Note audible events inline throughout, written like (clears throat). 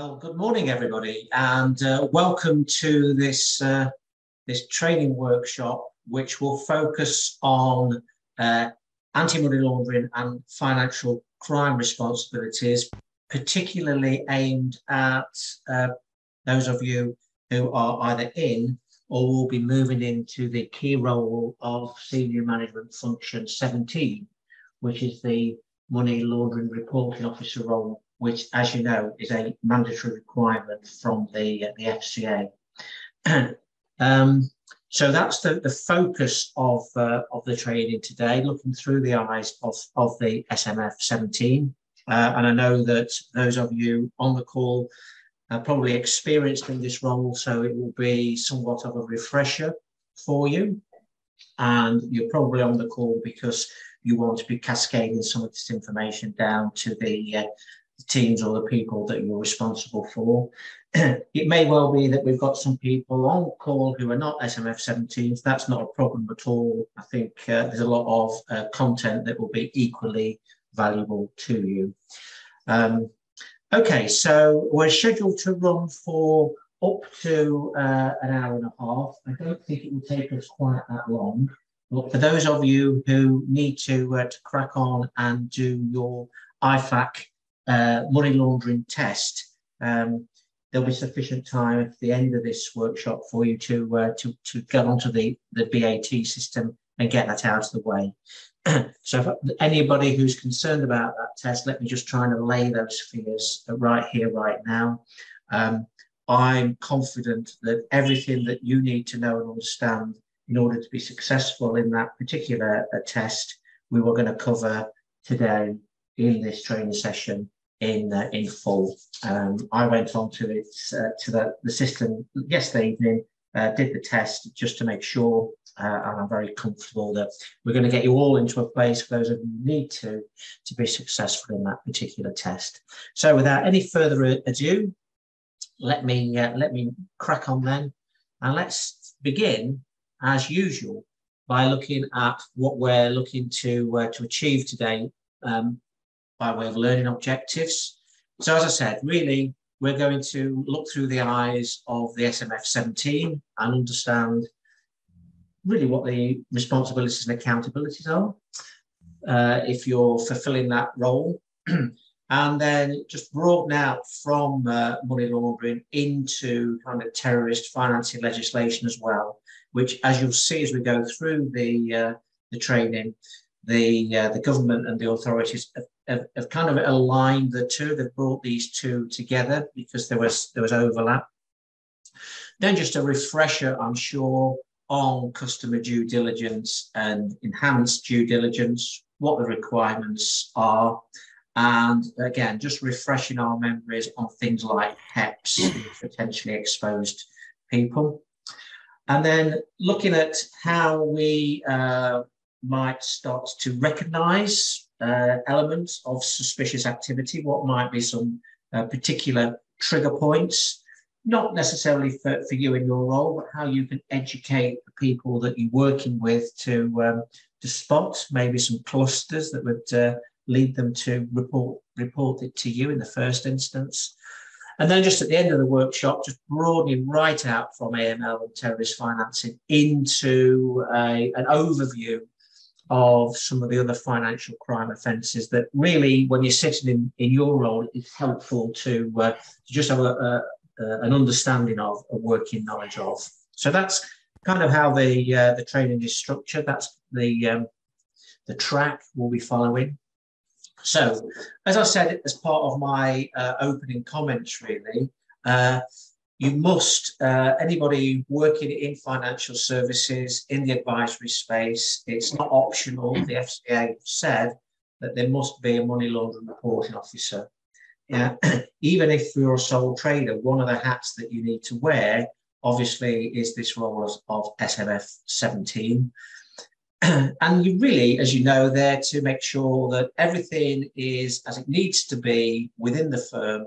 Well, good morning, everybody, and uh, welcome to this uh, this training workshop, which will focus on uh, anti-money laundering and financial crime responsibilities, particularly aimed at uh, those of you who are either in or will be moving into the key role of senior management function 17, which is the money laundering reporting officer role which, as you know, is a mandatory requirement from the, uh, the FCA. (clears throat) um, so that's the, the focus of, uh, of the training today, looking through the eyes of, of the SMF 17. Uh, and I know that those of you on the call are probably experienced in this role, so it will be somewhat of a refresher for you. And you're probably on the call because you want to be cascading some of this information down to the uh, teams or the people that you're responsible for. (clears throat) it may well be that we've got some people on call who are not SMF 17s. That's not a problem at all. I think uh, there's a lot of uh, content that will be equally valuable to you. Um, okay, so we're scheduled to run for up to uh, an hour and a half. I don't think it will take us quite that long. But for those of you who need to, uh, to crack on and do your IFAC uh, money laundering test, um, there'll be sufficient time at the end of this workshop for you to uh, to to get onto the the BAT system and get that out of the way. (clears throat) so, anybody who's concerned about that test, let me just try and allay those fears right here, right now. Um, I'm confident that everything that you need to know and understand in order to be successful in that particular uh, test, we were going to cover today in this training session in uh, in full. Um, I went on to uh, to the, the system yesterday evening, uh, did the test just to make sure, uh, and I'm very comfortable that we're going to get you all into a place for those of you need to to be successful in that particular test. So, without any further ado, let me uh, let me crack on then, and let's begin as usual by looking at what we're looking to uh, to achieve today. Um, by way of learning objectives. So as I said, really, we're going to look through the eyes of the SMF 17 and understand really what the responsibilities and accountabilities are uh, if you're fulfilling that role. (clears throat) and then just broaden out from uh, money laundering into kind of terrorist financing legislation as well, which, as you'll see as we go through the uh, the training, the uh, the government and the authorities have, have, have, kind of aligned the two. They've brought these two together because there was there was overlap. Then just a refresher, I'm sure, on customer due diligence and enhanced due diligence, what the requirements are, and again, just refreshing our memories on things like PEPs, potentially exposed people. And then looking at how we uh, might start to recognize uh, elements of suspicious activity, what might be some uh, particular trigger points, not necessarily for, for you in your role, but how you can educate the people that you're working with to, um, to spot maybe some clusters that would uh, lead them to report, report it to you in the first instance. And then just at the end of the workshop, just broadening right out from AML and terrorist financing into a, an overview of some of the other financial crime offences that really, when you're sitting in, in your role, it's helpful to, uh, to just have a, a, a, an understanding of, a working knowledge of. So that's kind of how the uh, the training is structured. That's the um, the track we'll be following. So, as I said as part of my uh, opening comments, really, uh, you must, uh, anybody working in financial services, in the advisory space, it's not optional. The FCA said that there must be a money laundering reporting officer. Yeah. (clears throat) Even if you're a sole trader, one of the hats that you need to wear, obviously, is this role of, of SMF 17. (clears throat) and you really, as you know, there to make sure that everything is as it needs to be within the firm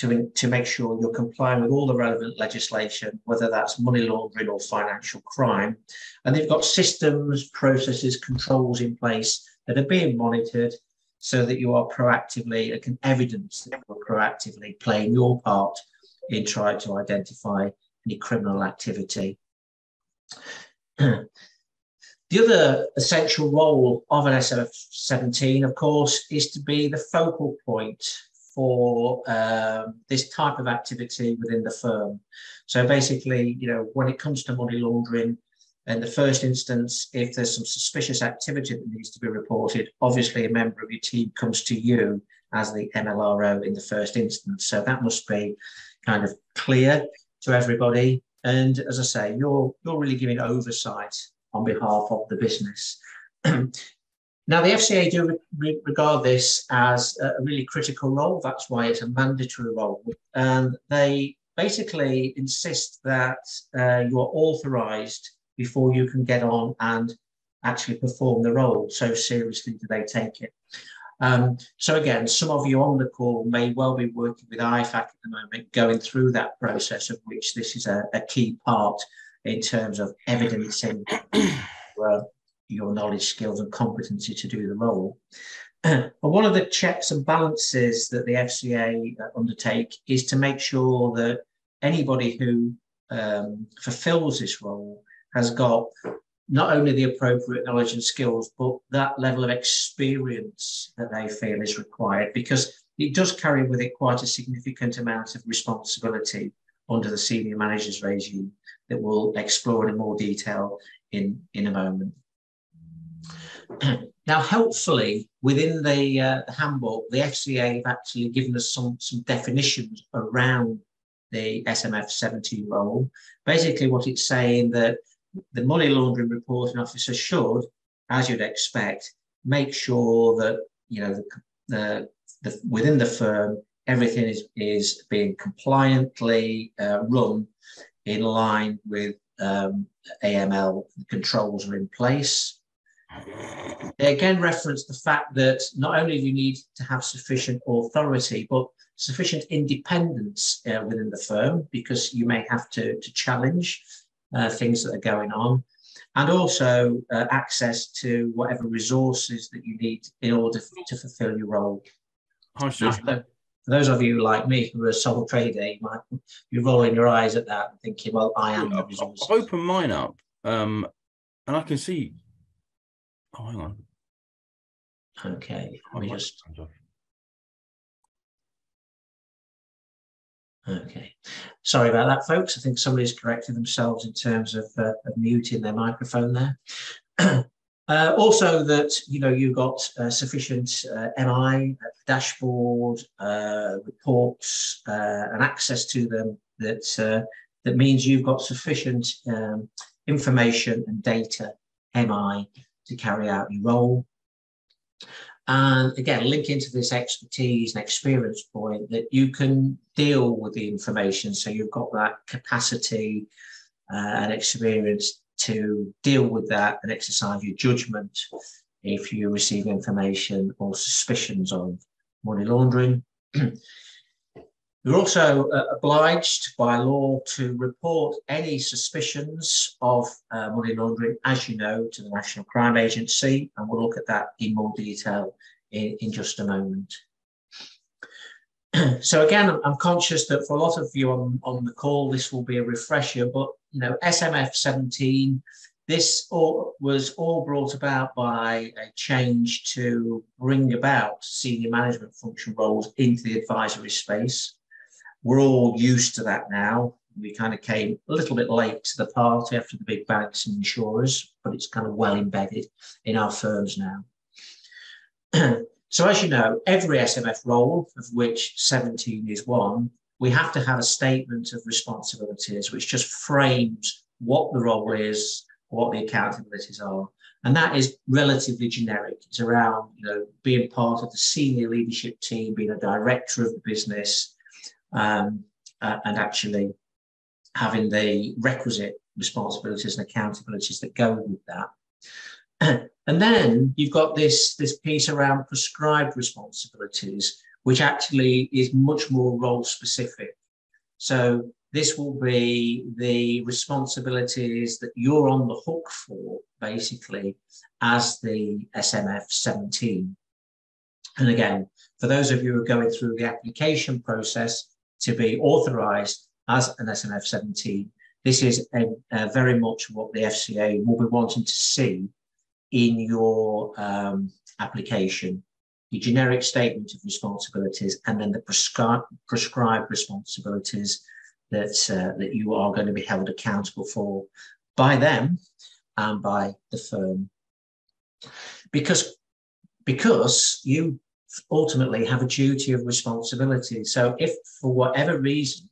to, to make sure you're complying with all the relevant legislation, whether that's money laundering or financial crime. And they've got systems, processes, controls in place that are being monitored so that you are proactively, it can evidence that you're proactively playing your part in trying to identify any criminal activity. (clears throat) the other essential role of an SMF 17, of course, is to be the focal point for um, this type of activity within the firm. So basically, you know, when it comes to money laundering, in the first instance, if there's some suspicious activity that needs to be reported, obviously a member of your team comes to you as the MLRO in the first instance. So that must be kind of clear to everybody. And as I say, you're you're really giving oversight on behalf of the business. (clears throat) now, the FCA do re regard this as a really critical role. That's why it's a mandatory role, and they basically insist that uh, you are authorised before you can get on and actually perform the role. So seriously do they take it. Um, so again, some of you on the call may well be working with IFAC at the moment, going through that process of which this is a, a key part in terms of evidencing uh, your knowledge, skills and competency to do the role. (clears throat) but one of the checks and balances that the FCA uh, undertake is to make sure that anybody who um, fulfills this role has got not only the appropriate knowledge and skills, but that level of experience that they feel is required because it does carry with it quite a significant amount of responsibility under the senior managers regime that we'll explore in more detail in, in a moment. (clears throat) now, helpfully, within the, uh, the handbook, the FCA have actually given us some, some definitions around the SMF 17 role. Basically, what it's saying that the money laundering reporting officer should, as you'd expect, make sure that you know the, the, the within the firm everything is is being compliantly uh, run in line with um, AML controls are in place. They again reference the fact that not only do you need to have sufficient authority, but sufficient independence uh, within the firm because you may have to, to challenge uh, things that are going on, and also uh, access to whatever resources that you need in order to fulfill your role. Now, for those of you like me who are a sole trader, you might be rolling your eyes at that and thinking, well, I am the resource. I've opened mine up um, and I can see. Oh, hang on. Okay, let me just. Okay. Sorry about that, folks. I think somebody's corrected themselves in terms of, uh, of muting their microphone there. (clears throat) uh, also that, you know, you've got uh, sufficient uh, MI, uh, dashboard, uh, reports and access to them that, that means you've got sufficient um, information and data, MI, to carry out your role. And again, link into this expertise and experience point that you can deal with the information. So you've got that capacity uh, and experience to deal with that and exercise your judgment if you receive information or suspicions of money laundering. (clears throat) You're also uh, obliged by law to report any suspicions of uh, money laundering, as you know, to the National Crime Agency, and we'll look at that in more detail in, in just a moment. (clears throat) so again, I'm, I'm conscious that for a lot of you on, on the call, this will be a refresher, but you know, SMF 17, this all, was all brought about by a change to bring about senior management function roles into the advisory space. We're all used to that now. We kind of came a little bit late to the party after the big banks and insurers, but it's kind of well embedded in our firms now. (clears throat) so as you know, every SMF role, of which 17 is one, we have to have a statement of responsibilities which just frames what the role is, what the accountabilities are. And that is relatively generic. It's around, you know, being part of the senior leadership team, being a director of the business, um, uh, and actually having the requisite responsibilities and accountabilities that go with that. (clears throat) and then you've got this, this piece around prescribed responsibilities, which actually is much more role specific. So this will be the responsibilities that you're on the hook for, basically, as the SMF 17. And again, for those of you who are going through the application process to be authorized as an SMF 17, this is a, a very much what the FCA will be wanting to see in your um, application. Your generic statement of responsibilities and then the prescribed prescribed responsibilities that uh, that you are going to be held accountable for by them and by the firm. Because because you ultimately have a duty of responsibility so if for whatever reason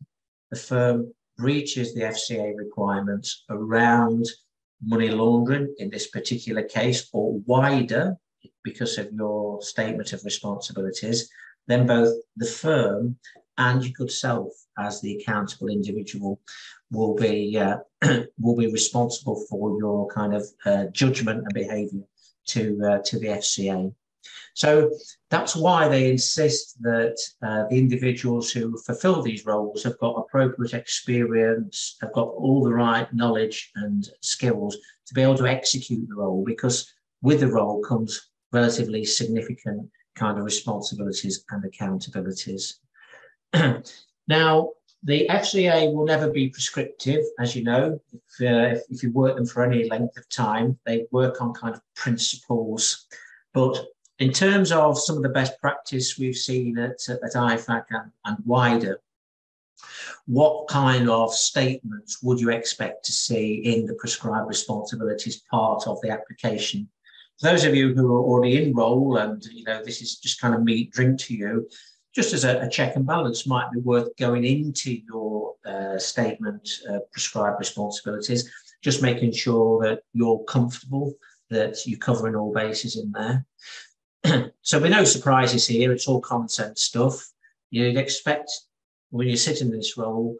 the firm breaches the FCA requirements around money laundering in this particular case or wider because of your statement of responsibilities, then both the firm and your good self as the accountable individual will be uh, (clears throat) will be responsible for your kind of uh, judgment and behaviour to uh, to the FCA. So that's why they insist that uh, the individuals who fulfil these roles have got appropriate experience, have got all the right knowledge and skills to be able to execute the role, because with the role comes relatively significant kind of responsibilities and accountabilities. (clears throat) now, the FCA will never be prescriptive, as you know. If, uh, if, you work them for any length of time, they work on kind of principles. But in terms of some of the best practice we've seen at, at IFAC and, and wider, what kind of statements would you expect to see in the prescribed responsibilities part of the application For those of you who are already in role and you know this is just kind of meat drink to you, just as a, a check and balance might be worth going into your uh, statement uh, prescribed responsibilities, just making sure that you're comfortable that you're covering all bases in there. (clears throat) so with no surprises here, it's all common sense stuff. You'd expect when you sit in this role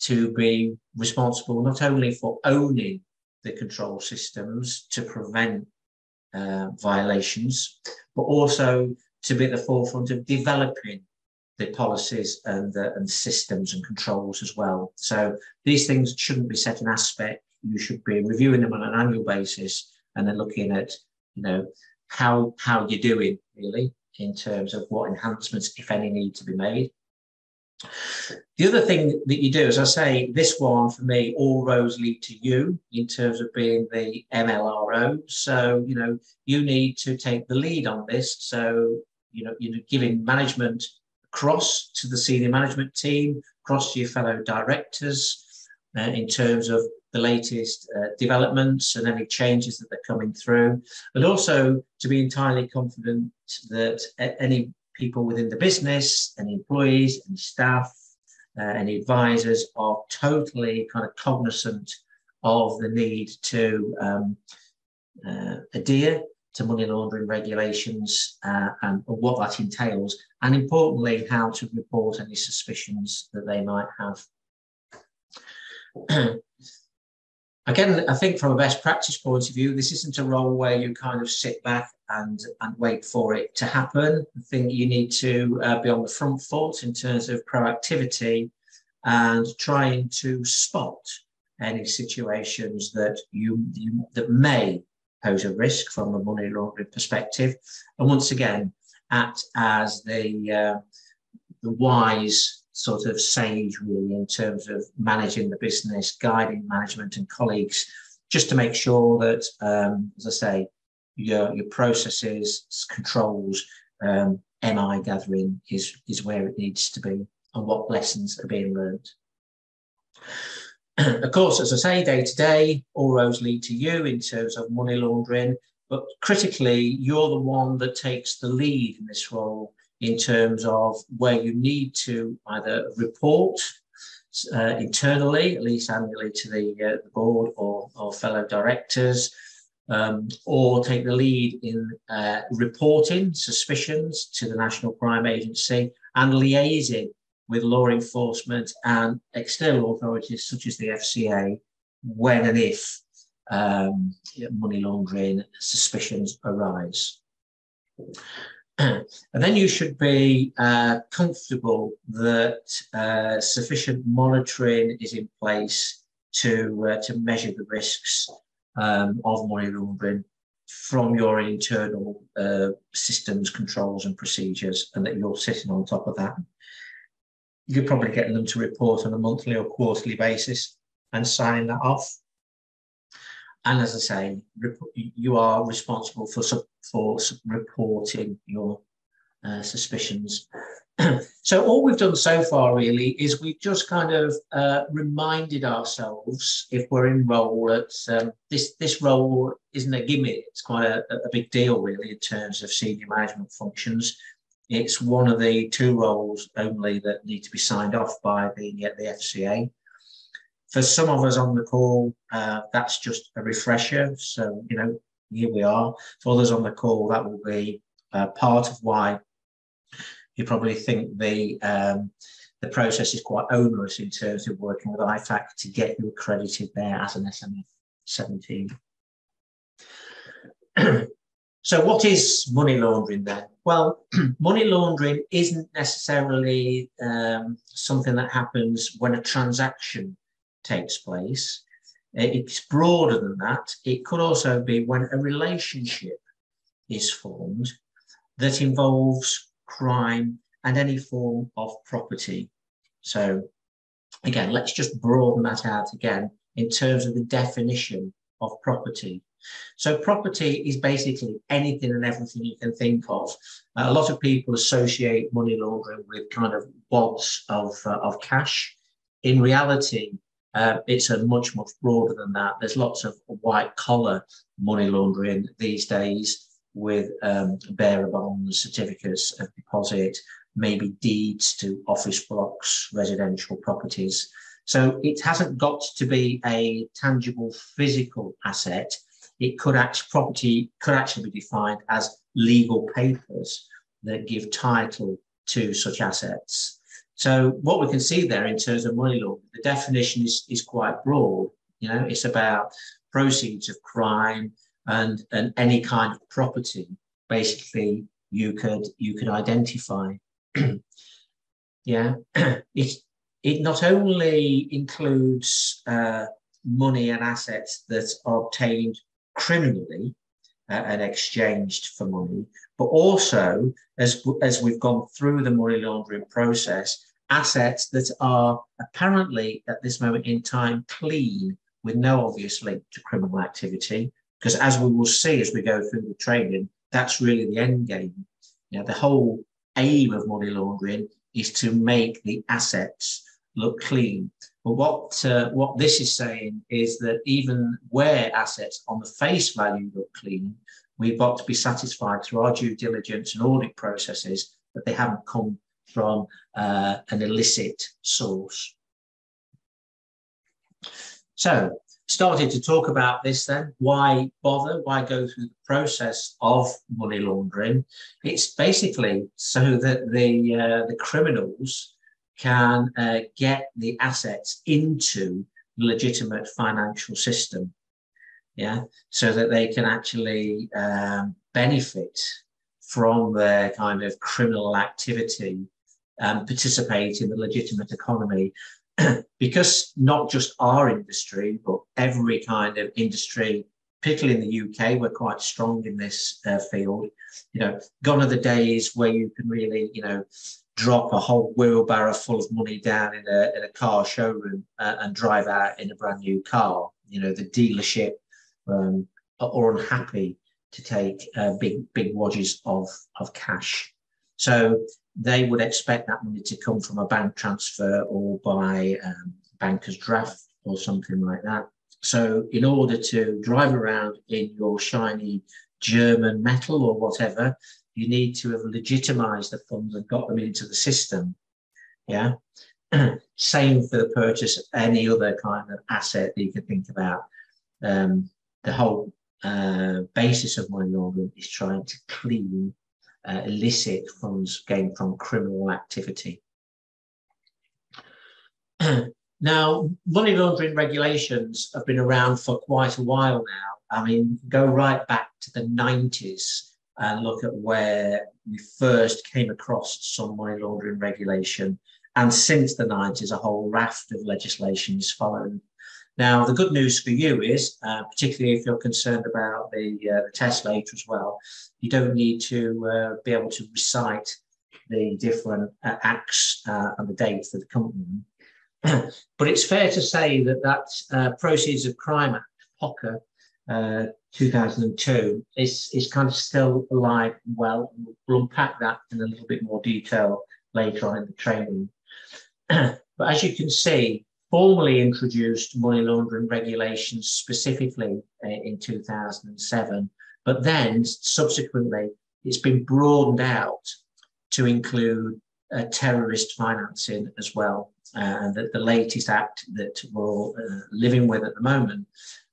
to be responsible not only for owning the control systems to prevent uh, violations, but also to be at the forefront of developing the policies and, the, and systems and controls as well. So these things shouldn't be set in aspect. You should be reviewing them on an annual basis and then looking at, you know, how how you're doing really in terms of what enhancements, if any, need to be made. The other thing that you do, as I say, this one for me, all roads lead to you in terms of being the MLRO. So, you know, you need to take the lead on this. So, you know, you're giving management across to the senior management team, across to your fellow directors uh, in terms of the latest uh, developments and any changes that they're coming through, but also to be entirely confident that any people within the business, any employees, any staff, uh, any advisors are totally kind of cognizant of the need to um, uh, adhere to money laundering regulations uh, and what that entails, and importantly, how to report any suspicions that they might have. (clears throat) Again, I think from a best practice point of view, this isn't a role where you kind of sit back and, and wait for it to happen. I think you need to uh, be on the front foot in terms of proactivity and trying to spot any situations that you, you that may pose a risk from a money laundering perspective. And once again, act as the uh, the wise sort of sage really in terms of managing the business, guiding management and colleagues, just to make sure that, um, as I say, your, your processes, controls, um, MI gathering is, is where it needs to be and what lessons are being learned. (clears throat) of course, as I say, day to day, all roads lead to you in terms of money laundering, but critically, you're the one that takes the lead in this role in terms of where you need to either report uh, internally, at least annually, to the, uh, the board or, or, fellow directors, um, or take the lead in uh, reporting suspicions to the National Crime Agency and liaising with law enforcement and external authorities such as the FCA when and if um, money laundering suspicions arise. (clears throat) and then you should be uh, comfortable that uh, sufficient monitoring is in place to uh, to measure the risks um, of money laundering from your internal uh, systems, controls, and procedures, and that you're sitting on top of that. You're probably getting them to report on a monthly or quarterly basis and signing that off. And as I say, you are responsible for for reporting your uh, suspicions. (clears throat) so all we've done so far really is we've just kind of uh, reminded ourselves if we're in role that um, this this role isn't a gimmick. It's quite a, a big deal really in terms of senior management functions. It's one of the two roles only that need to be signed off by the the FCA. For some of us on the call, uh, that's just a refresher. So you know, here we are. For others on the call, that will be uh, part of why you probably think the um, the process is quite onerous in terms of working with IFAC to get you accredited there as an SMF 17. (clears throat) so what is money laundering then? Well, (clears throat) money laundering isn't necessarily um, something that happens when a transaction takes place. It's broader than that. It could also be when a relationship is formed that involves crime, and any form of property. So again, let's just broaden that out again in terms of the definition of property. So property is basically anything and everything you can think of. Uh, a lot of people associate money laundering with kind of wads of, uh, of cash. In reality, uh, it's a much, much broader than that. There's lots of white collar money laundering these days with um, bearer bonds, certificates of deposit, maybe deeds to office blocks, residential properties. So it hasn't got to be a tangible physical asset. It could actually property could actually be defined as legal papers that give title to such assets. So what we can see there in terms of money laundering, the definition is, is quite broad. You know, it's about proceeds of crime, and, and any kind of property basically you could you could identify (clears throat) yeah (clears throat) it it not only includes uh, money and assets that are obtained criminally uh, and exchanged for money but also as as we've gone through the money laundering process assets that are apparently at this moment in time clean with no obvious link to criminal activity because as we will see as we go through the training, that's really the end game. You know, the whole aim of money laundering is to make the assets look clean. But what uh, what this is saying is that even where assets on the face value look clean, we've got to be satisfied through our due diligence and audit processes that they haven't come from uh, an illicit source. So started to talk about this then. Why bother? Why go through the process of money laundering? It's basically so that the, uh, the criminals can uh, get the assets into the legitimate financial system. Yeah, so that they can actually um, benefit from their kind of criminal activity and participate in the legitimate economy (clears throat) because not just our industry, but every kind of industry, particularly in the UK, we're quite strong in this uh, field. You know, gone are the days where you can really, you know, drop a whole wheelbarrow full of money down in a, in a car showroom uh, and drive out in a brand new car. You know, the dealership um, are unhappy to take uh, big, big wadges of, of cash. So they would expect that money to come from a bank transfer or by um, banker's draft or something like that. So, in order to drive around in your shiny German metal or whatever, you need to have legitimized the funds and got them into the system. Yeah. (clears throat) Same for the purchase of any other kind of asset that you can think about. Um, the whole uh, basis of money laundering is trying to clean uh, illicit funds gained from criminal activity. (clears throat) now, money laundering regulations have been around for quite a while now. I mean, go right back to the 90s and look at where we first came across some money laundering regulation. And since the 90s, a whole raft of legislation is followed. Now, the good news for you is, uh, particularly if you're concerned about the, uh, the test later as well, you don't need to uh, be able to recite the different uh, acts uh, and the dates that accompany them. (clears throat) but it's fair to say that that uh, Proceeds of Crime Act, POCA, 2002, is, is kind of still alive and well. We'll unpack that in a little bit more detail later on in the training. (clears throat) but as you can see, formally introduced money laundering regulations specifically uh, in 2007, but then subsequently it's been broadened out to include uh, terrorist financing as well. Uh, and that the latest act that we're all uh, living with at the moment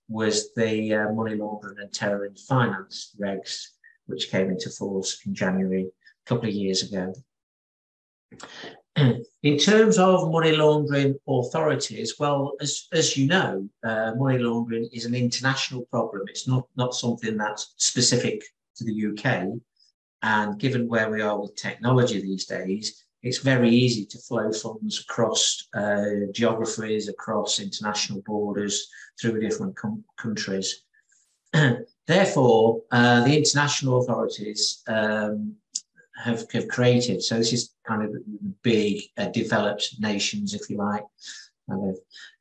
was the uh, money laundering and terrorist finance regs, which came into force in January a couple of years ago. In terms of money laundering authorities, well, as, as you know, uh, money laundering is an international problem. It's not, not something that's specific to the UK. And given where we are with technology these days, it's very easy to flow funds across uh, geographies, across international borders, through different com- countries. (clears throat) Therefore, uh, the international authorities um, have, have created. So this is kind of big uh, developed nations, if you like, and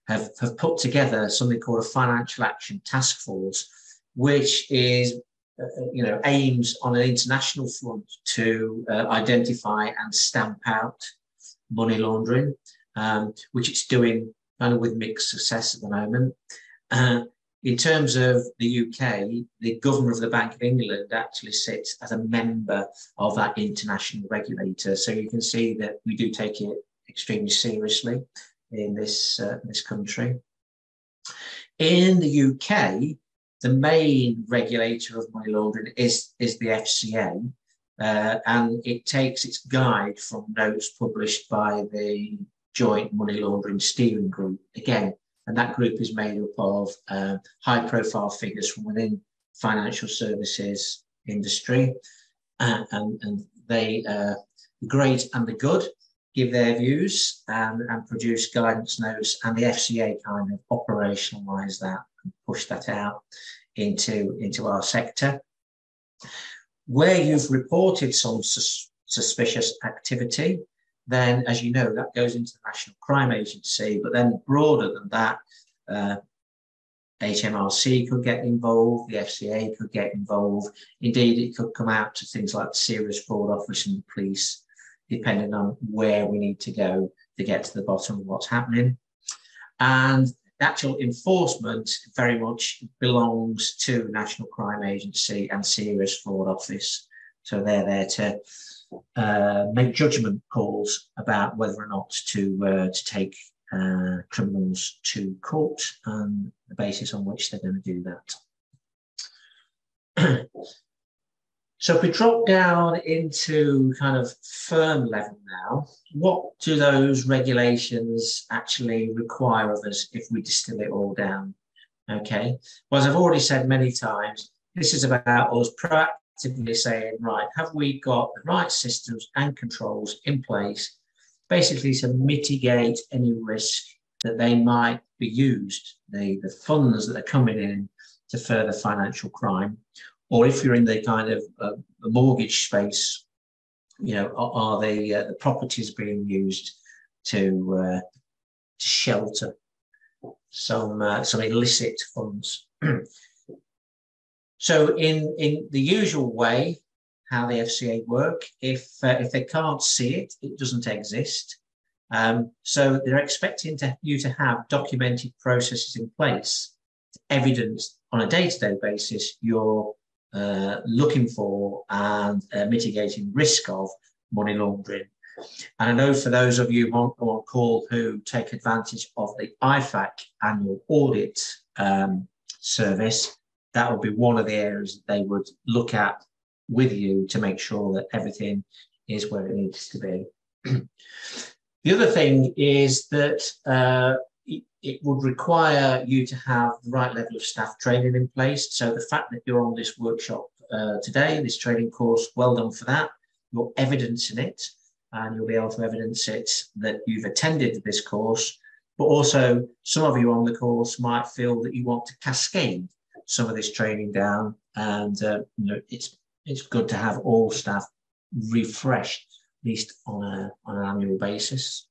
have, have put together something called a financial action task force, which is uh, uh, you know aims on an international front to uh, identify and stamp out money laundering, um, which it's doing kind of with mixed success at the moment. In terms of the UK, the governor of the Bank of England actually sits as a member of that international regulator. So you can see that we do take it extremely seriously in this, uh, this country. In the UK, the main regulator of money laundering is, is the FCA, uh, and it takes its guide from notes published by the Joint Money Laundering Steering Group. Again, and that group is made up of uh, high profile figures from within financial services industry. Uh, and, and they, uh, the great and the good, give their views and, and produce guidance notes. And the FCA kind of operationalize that and push that out into, into our sector. Where you've reported some sus suspicious activity, then, as you know, that goes into the National Crime Agency. But then, broader than that, uh, HMRC could get involved, the FCA could get involved. Indeed, it could come out to things like the Serious Fraud Office and the police, depending on where we need to go to get to the bottom of what's happening. And actual enforcement very much belongs to National Crime Agency and Serious Fraud Office. So they're there to uh, make judgment calls about whether or not to uh, to take uh, criminals to court and the basis on which they're going to do that. (clears throat) so if we drop down into kind of firm level now, what do those regulations actually require of us if we distill it all down? Okay, well, as I've already said many times, this is about us proactively actively saying, right, have we got the right systems and controls in place, basically to mitigate any risk that they might be used, the, the funds that are coming in to further financial crime, or if you're in the kind of uh, mortgage space, you know, are, are the uh, the properties being used to uh, to shelter some uh, some illicit funds? (clears throat) So in, in the usual way, how the FCA work, if, uh, if they can't see it, it doesn't exist. Um, so they're expecting to, you to have documented processes in place, evidence on a day-to-day basis you're uh, looking for and uh, mitigating risk of money laundering. And I know for those of you on, on call who take advantage of the IFAC annual audit um, service, that would be one of the areas that they would look at with you to make sure that everything is where it needs to be. (clears throat) the other thing is that uh, it, it would require you to have the right level of staff training in place. So the fact that you're on this workshop uh, today, this training course, well done for that. You're evidencing it, and you'll be able to evidence it that you've attended this course but also some of you on the course might feel that you want to cascade some of this training down, and uh, you know it's it's good to have all staff refreshed at least on a on an annual basis.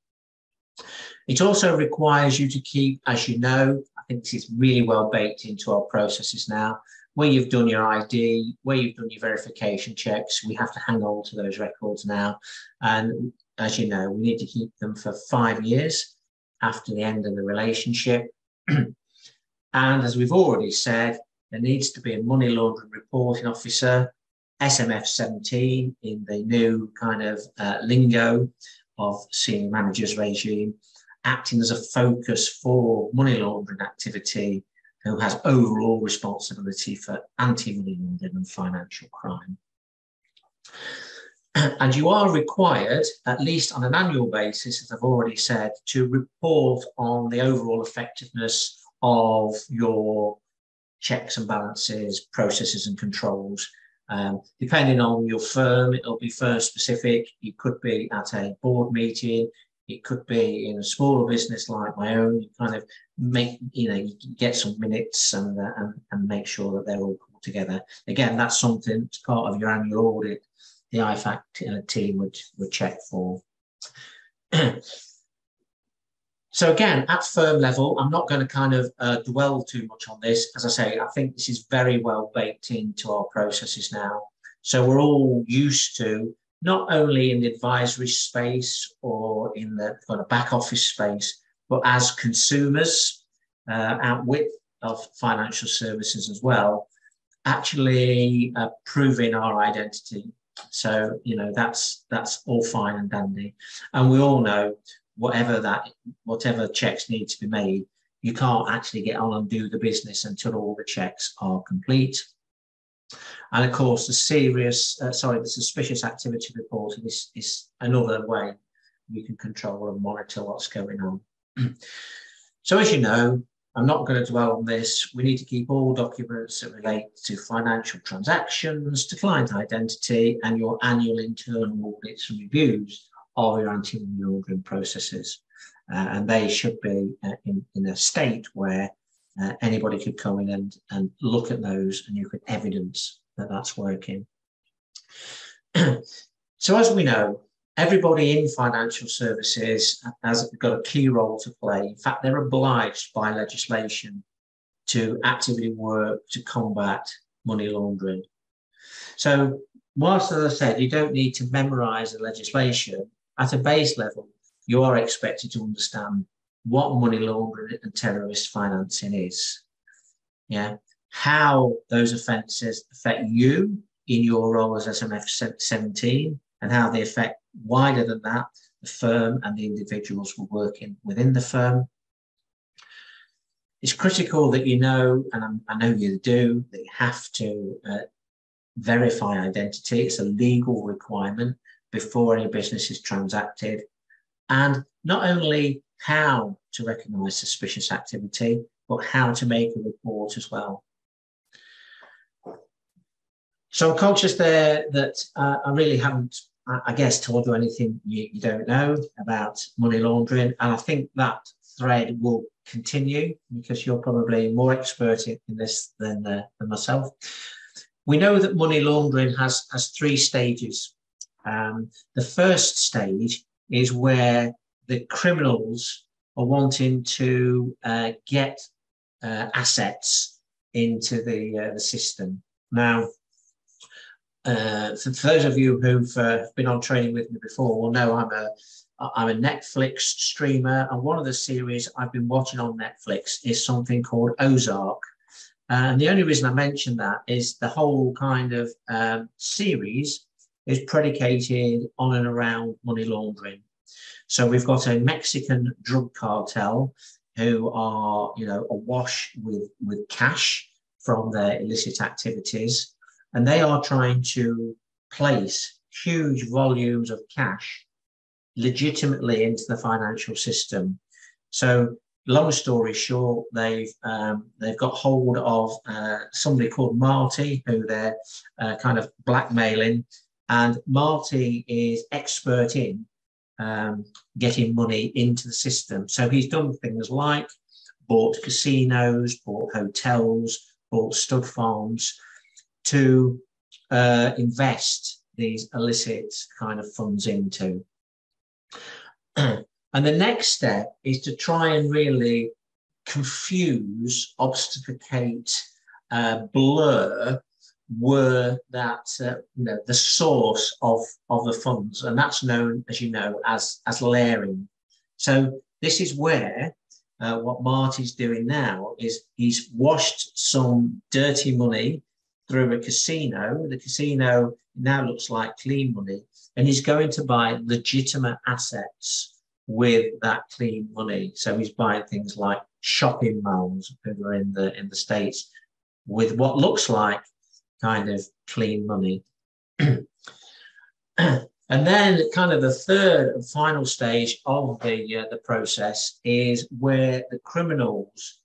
It also requires you to keep, as you know, I think this is really well baked into our processes now. Where you've done your ID, where you've done your verification checks, we have to hang on to those records now. And as you know, we need to keep them for five years after the end of the relationship. (clears throat) and as we've already said, there needs to be a money laundering reporting officer, SMF 17 in the new kind of uh, lingo of senior managers regime, acting as a focus for money laundering activity, who has overall responsibility for anti-money laundering and financial crime. (clears throat) And you are required, at least on an annual basis, as I've already said, to report on the overall effectiveness of your checks and balances, processes and controls. Um, depending on your firm, it'll be firm specific. It could be at a board meeting. It could be in a smaller business like my own. You kind of make, you know, you get some minutes and, uh, and, and make sure that they're all pulled together. Again, that's something that's part of your annual audit the IFAC uh, team would, would check for. (clears throat) so again, at firm level, I'm not going to kind of uh, dwell too much on this. As I say, I think this is very well baked into our processes now. So we're all used to not only in the advisory space or in the kind of back office space, but as consumers uh, out with of financial services as well, actually uh, proving our identity so you know that's that's all fine and dandy, and we all know whatever that whatever checks need to be made, you can't actually get on and do the business until all the checks are complete. And of course, the serious, uh, sorry, the suspicious activity reporting is, is another way we can control and monitor what's going on. (clears throat) so as you know, I'm not going to dwell on this. We need to keep all documents that relate to financial transactions, to client identity, and your annual internal audits and reviews of your anti-money laundering processes. Uh, and they should be uh, in, in a state where uh, anybody could come in and, and look at those and you could evidence that that's working. (clears throat) so as we know, everybody in financial services has got a key role to play. In fact, they're obliged by legislation to actively work to combat money laundering. So, whilst, as I said, you don't need to memorize the legislation, at a base level, you are expected to understand what money laundering and terrorist financing is. Yeah. How those offences affect you in your role as SMF 17 and how they affect wider than that, the firm and the individuals who are working within the firm. It's critical that you know, and i know you do, that you have to uh, verify identity. It's a legal requirement before any business is transacted. And not only how to recognize suspicious activity, but how to make a report as well. So I'm conscious there that uh, I really haven't I guess, told you anything you, you don't know about money laundering. And I think that thread will continue because you're probably more expert in, in this than, uh, than myself. We know that money laundering has, has three stages. Um, the first stage is where the criminals are wanting to uh, get uh, assets into the, uh, the system. Now, uh, for, for, those of you who've uh, been on training with me before will know I'm a I'm a Netflix streamer, and one of the series I've been watching on Netflix is something called Ozark. And the only reason I mention that is the whole kind of um, series is predicated on and around money laundering. So we've got a Mexican drug cartel who are, you know, awash with with cash from their illicit activities and they are trying to place huge volumes of cash legitimately into the financial system. So, long story short, they've um, they've got hold of uh, somebody called Marty, who they're uh, kind of blackmailing, and Marty is expert in um, getting money into the system. So he's done things like bought casinos, bought hotels, bought stud farms to uh, invest these illicit kind of funds into. (clears throat) and the next step is to try and really confuse, obfuscate, uh, blur were that uh, you know the source of of the funds, and that's known, as you know, as as layering. So this is where uh, what Marty's doing now is he's washed some dirty money through a casino. The casino now looks like clean money, and he's going to buy legitimate assets with that clean money. So he's buying things like shopping malls over in the in the states with what looks like kind of clean money. and then, kind of the third and final stage of the uh, the process is where the criminals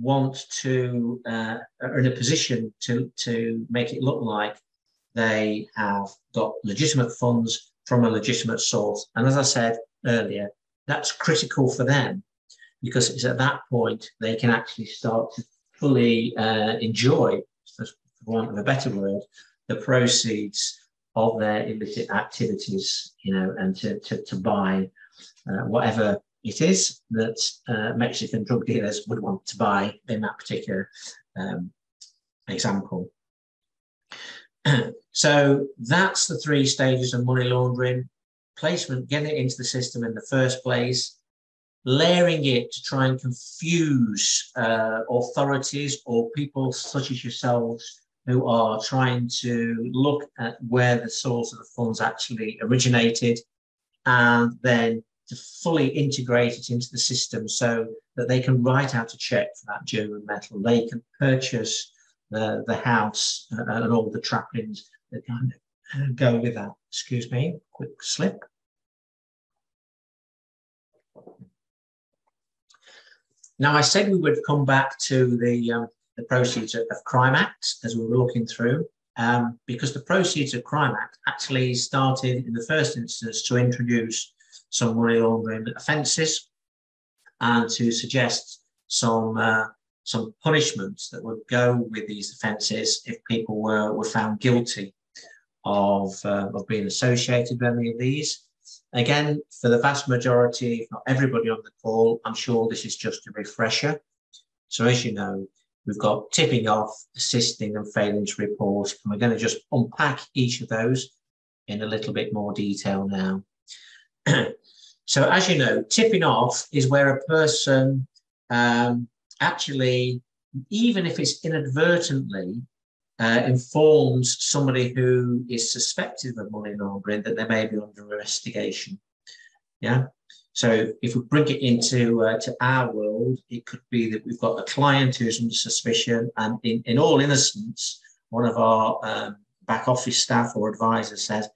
want to uh, are in a position to to make it look like they have got legitimate funds from a legitimate source. And as I said earlier, that's critical for them because it's at that point they can actually start to fully uh, enjoy, want of a better word, the proceeds of their illicit activities, you know, and to, to, to buy uh, whatever it is that uh, Mexican drug dealers would want to buy in that particular um, example. (clears throat) so that's the three stages of money laundering placement, getting it into the system in the first place, layering it to try and confuse uh, authorities or people such as yourselves who are trying to look at where the source of the funds actually originated and then to fully integrate it into the system so that they can write out a check for that German metal. They can purchase the, the house uh, and all the trappings that kind of go with that. Excuse me, quick slip. Now, I said we would come back to the, um, the proceeds of, Crime Act as we were looking through, um, because the proceeds of Crime Act actually started in the first instance to introduce some money laundering offences and to suggest some uh, some punishments that would go with these offences if people were, were found guilty of, uh, of being associated with any of these. Again, for the vast majority, if not everybody on the call, I'm sure this is just a refresher. So as you know, we've got tipping off, assisting and failing to report, and we're going to just unpack each of those in a little bit more detail now. (clears throat) so as you know, tipping off is where a person um, actually, even if it's inadvertently, uh, informs somebody who is suspected of money laundering that they may be under investigation. Yeah. So if we bring it into uh, to our world, it could be that we've got a client who's under suspicion, and in, in all innocence, one of our um, back office staff or advisors says,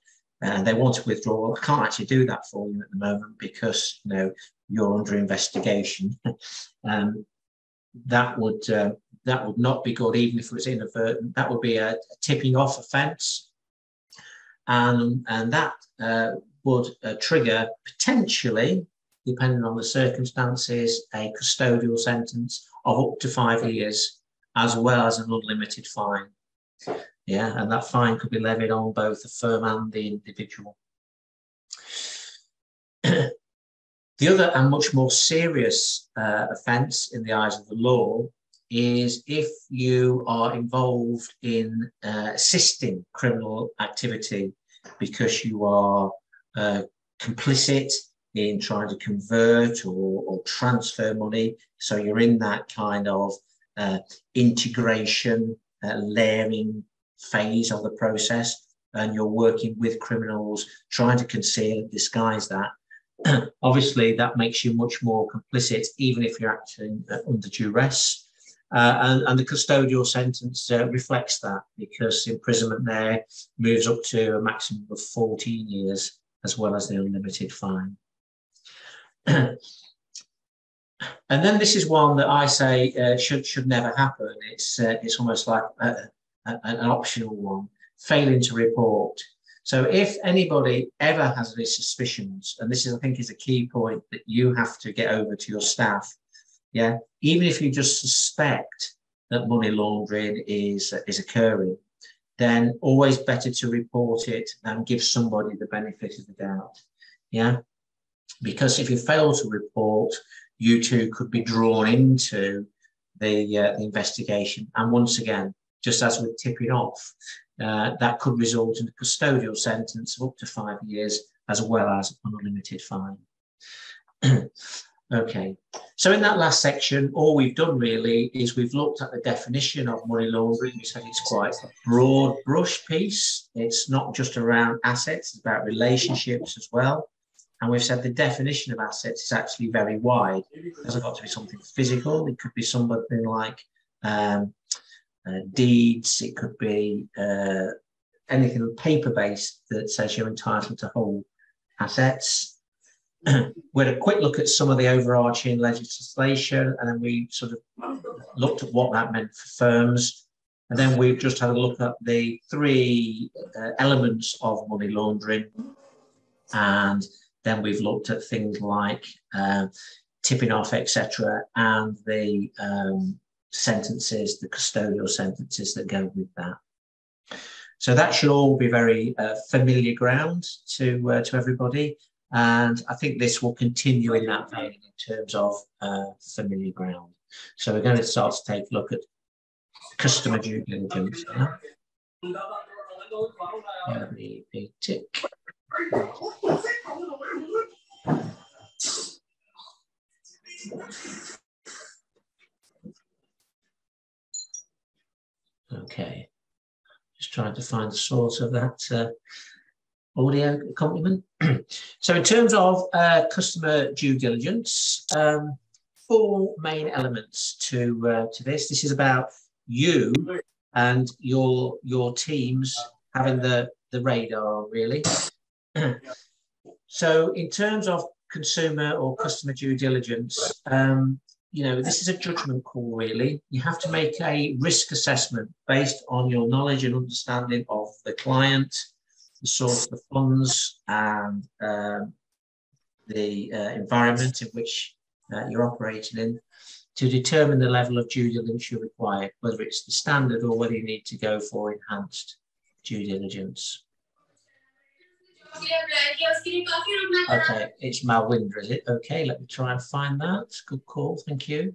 uh, they want to withdraw. I can't actually do that for you at the moment because you know you're under investigation. (laughs) um, that would uh, that would not be good, even if it was inadvertent. That would be a, a tipping off offence, and and that uh, would uh, trigger potentially, depending on the circumstances, a custodial sentence of up to five years, as well as an unlimited fine. Yeah, and that fine could be levied on both the firm and the individual. The other and much more serious uh, offence in the eyes of the law is if you are involved in uh, assisting criminal activity because you are uh, complicit in trying to convert or, or, transfer money. So you're in that kind of uh, integration, uh, layering phase of the process, and you're working with criminals, trying to conceal and disguise that (clears throat) obviously that makes you much more complicit, even if you're acting uh, under duress. Uh, and, and, the custodial sentence uh, reflects that because imprisonment there moves up to a maximum of 14 years, as well as the unlimited fine. (clears throat) and then this is one that I say uh, should should never happen. It's uh, it's almost like a, a, an optional one, failing to report. So if anybody ever has any suspicions, and this is, I think, is a key point that you have to get over to your staff, yeah, even if you just suspect that money laundering is is occurring, then always better to report it and give somebody the benefit of the doubt, yeah, because if you fail to report, you too could be drawn into the, uh, the investigation, and once again, just as with tipping off, uh, that could result in a custodial sentence of up to five years, as well as an unlimited fine. (clears throat) okay, so in that last section, all we've done really is we've looked at the definition of money laundering. We said it's quite a broad brush piece. It's not just around assets, it's about relationships as well. And we've said the definition of assets is actually very wide. It hasn't got to be something physical. It could be something like um, uh, deeds, it could be uh, anything paper based that says you're entitled to hold assets. (clears throat) we had a quick look at some of the overarching legislation and then we sort of looked at what that meant for firms. And then we've just had a look at the three uh, elements of money laundering. And then we've looked at things like uh, tipping off, etc., and the um, sentences, the custodial sentences that go with that. So that should all be very uh, familiar ground to uh, to everybody, and I think this will continue in that vein in terms of uh, familiar ground. So we're going to start to take a look at customer due diligence. Let me tick. Okay, just trying to find the source of that uh, audio accompaniment. (clears throat) so in terms of uh, customer due diligence, um, four main elements to uh, to this. This is about you and your your teams having the the radar really. (clears throat) so in terms of consumer or customer due diligence, um, you know, this is a judgment call, really. You have to make a risk assessment based on your knowledge and understanding of the client, the source of the funds, and um, the uh, environment in which uh, you're operating in to determine the level of due diligence you require, whether it's the standard or whether you need to go for enhanced due diligence. Okay, it's Malwinder, is it? Okay, let me try and find that. Good call, thank you.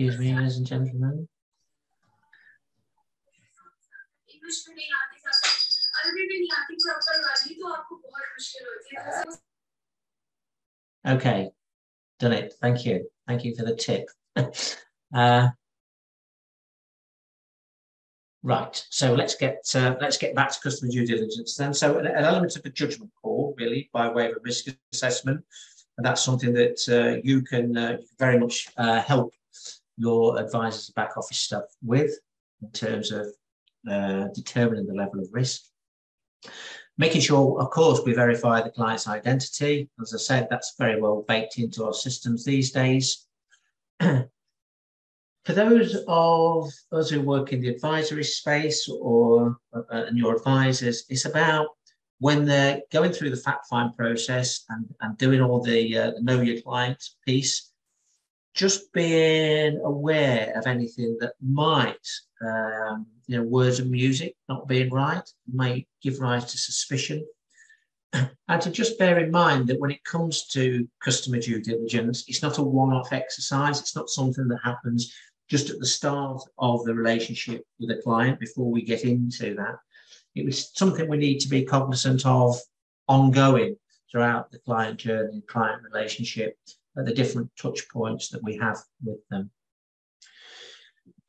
Excuse me, ladies and gentlemen. Okay, done it. Thank you. Thank you for the tip. (laughs) uh, right. So let's get uh, let's get back to customer due diligence then. So an, an, element of a judgment call, really, by way of a risk assessment, and that's something that uh, you can uh, very much uh, help your advisors back office stuff with in terms of uh, determining the level of risk. Making sure, of course, we verify the client's identity. As I said, that's very well baked into our systems these days. (clears throat) For those of us who work in the advisory space or uh, and your advisors, it's about when they're going through the fact find process and, and doing all the uh, know your client piece, just being aware of anything that might um, you know, words of music not being right may give rise to suspicion. (clears throat) and to just bear in mind that when it comes to customer due diligence, it's not a one off exercise, it's not something that happens just at the start of the relationship with a client before we get into that. It was something we need to be cognizant of ongoing throughout the client journey, client relationship, at the different touch points that we have with them.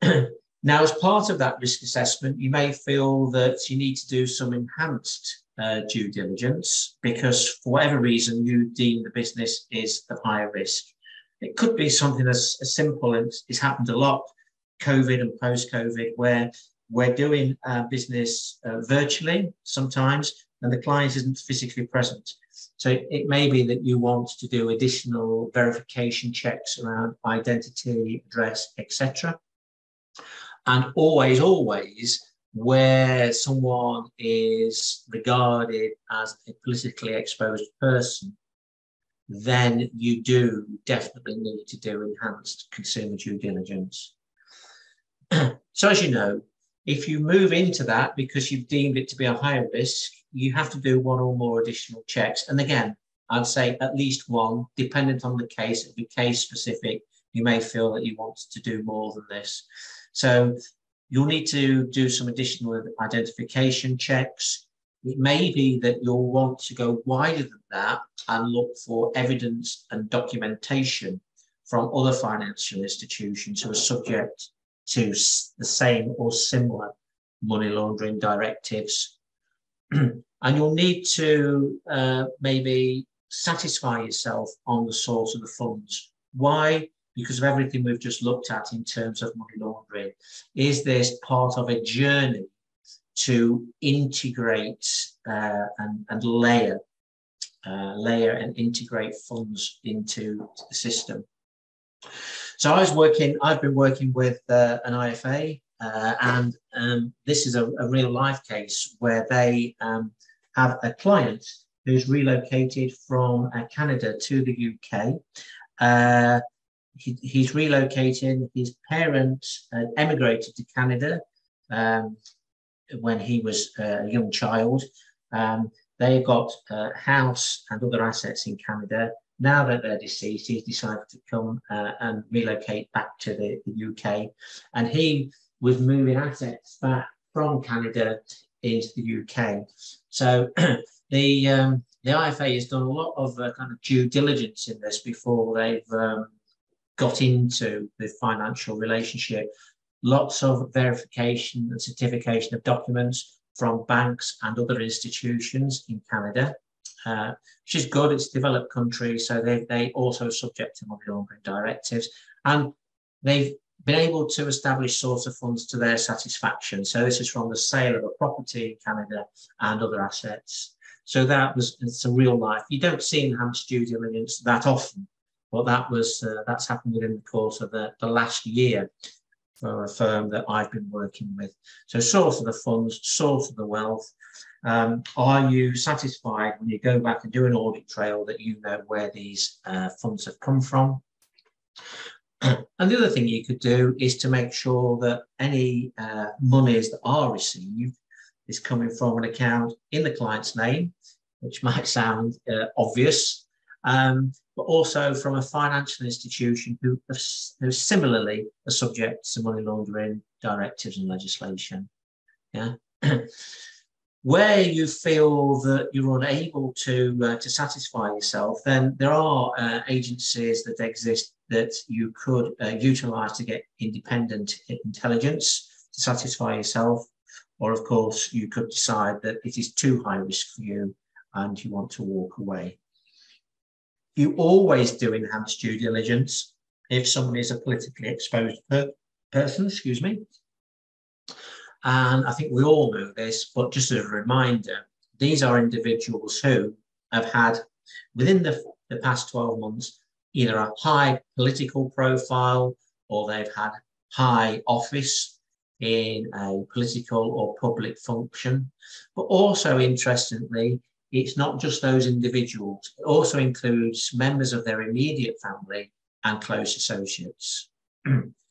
(clears throat) Now, as part of that risk assessment, you may feel that you need to do some enhanced uh, due diligence because, for whatever reason, you deem the business is of higher risk. It could be something as, as simple as it's happened a lot, COVID and post COVID, where we're doing uh, business uh, virtually sometimes, and the client isn't physically present. So it may be that you want to do additional verification checks around identity, address, etc. And always, always, where someone is regarded as a politically exposed person, then you do definitely need to do enhanced consumer due diligence. (clears throat) so, as you know, if you move into that because you've deemed it to be a higher risk, you have to do one or more additional checks. And again, I'd say at least one, dependent on the case, it'll be case specific. You may feel that you want to do more than this. So you'll need to do some additional identification checks. It may be that you'll want to go wider than that and look for evidence and documentation from other financial institutions who are subject to the same or similar money laundering directives. (clears throat) and you'll need to uh, maybe satisfy yourself on the source of the funds. Why? Because of everything we've just looked at in terms of money laundering. Is this part of a journey to integrate uh, and, and layer, uh, layer and integrate funds into the system? So I was working, I've been working with uh, an IFA, uh, and um, this is a, a, real life case where they um, have a client who's relocated from uh, Canada to the UK. Uh, he, he's relocating. His parents emigrated to Canada um, when he was a young child. Um, they got a house and other assets in Canada now that they're deceased, he's decided to come uh, and relocate back to the, the, UK. And he was moving assets back from Canada into the UK. So (clears throat) the um, the IFA has done a lot of uh, kind of due diligence in this before they've um, got into the financial relationship. Lots of verification and certification of documents from banks and other institutions in Canada uh, which is good. It's a developed country, so they they also subject to money laundering directives, and they've been able to establish source of funds to their satisfaction. So this is from the sale of a property in Canada and other assets. So that was it's a real life. You don't see enhanced due diligence that often, but that was uh, that's happened within the course of the, the last year for a firm that I've been working with. So source of the funds, source of the wealth, um, are you satisfied when you go back and do an audit trail that you know where these uh, funds have come from? (clears throat) And the other thing you could do is to make sure that any uh, monies that are received is coming from an account in the client's name, which might sound uh, obvious, um, but also from a financial institution who, who similarly are subject to money laundering directives and legislation. Yeah. (clears throat) where you feel that you're unable to uh, to satisfy yourself, then there are uh, agencies that exist that you could uh, utilize to get independent intelligence to satisfy yourself. Or, of course, you could decide that it is too high risk for you and you want to walk away. You always do enhanced due diligence if someone is a politically exposed per person, excuse me, and I think we all know this, but just as a reminder, these are individuals who have had, within the, the past 12 months, either a high political profile or they've had high office in a political or public function. But also, interestingly, it's not just those individuals, it also includes members of their immediate family and close associates. (clears throat)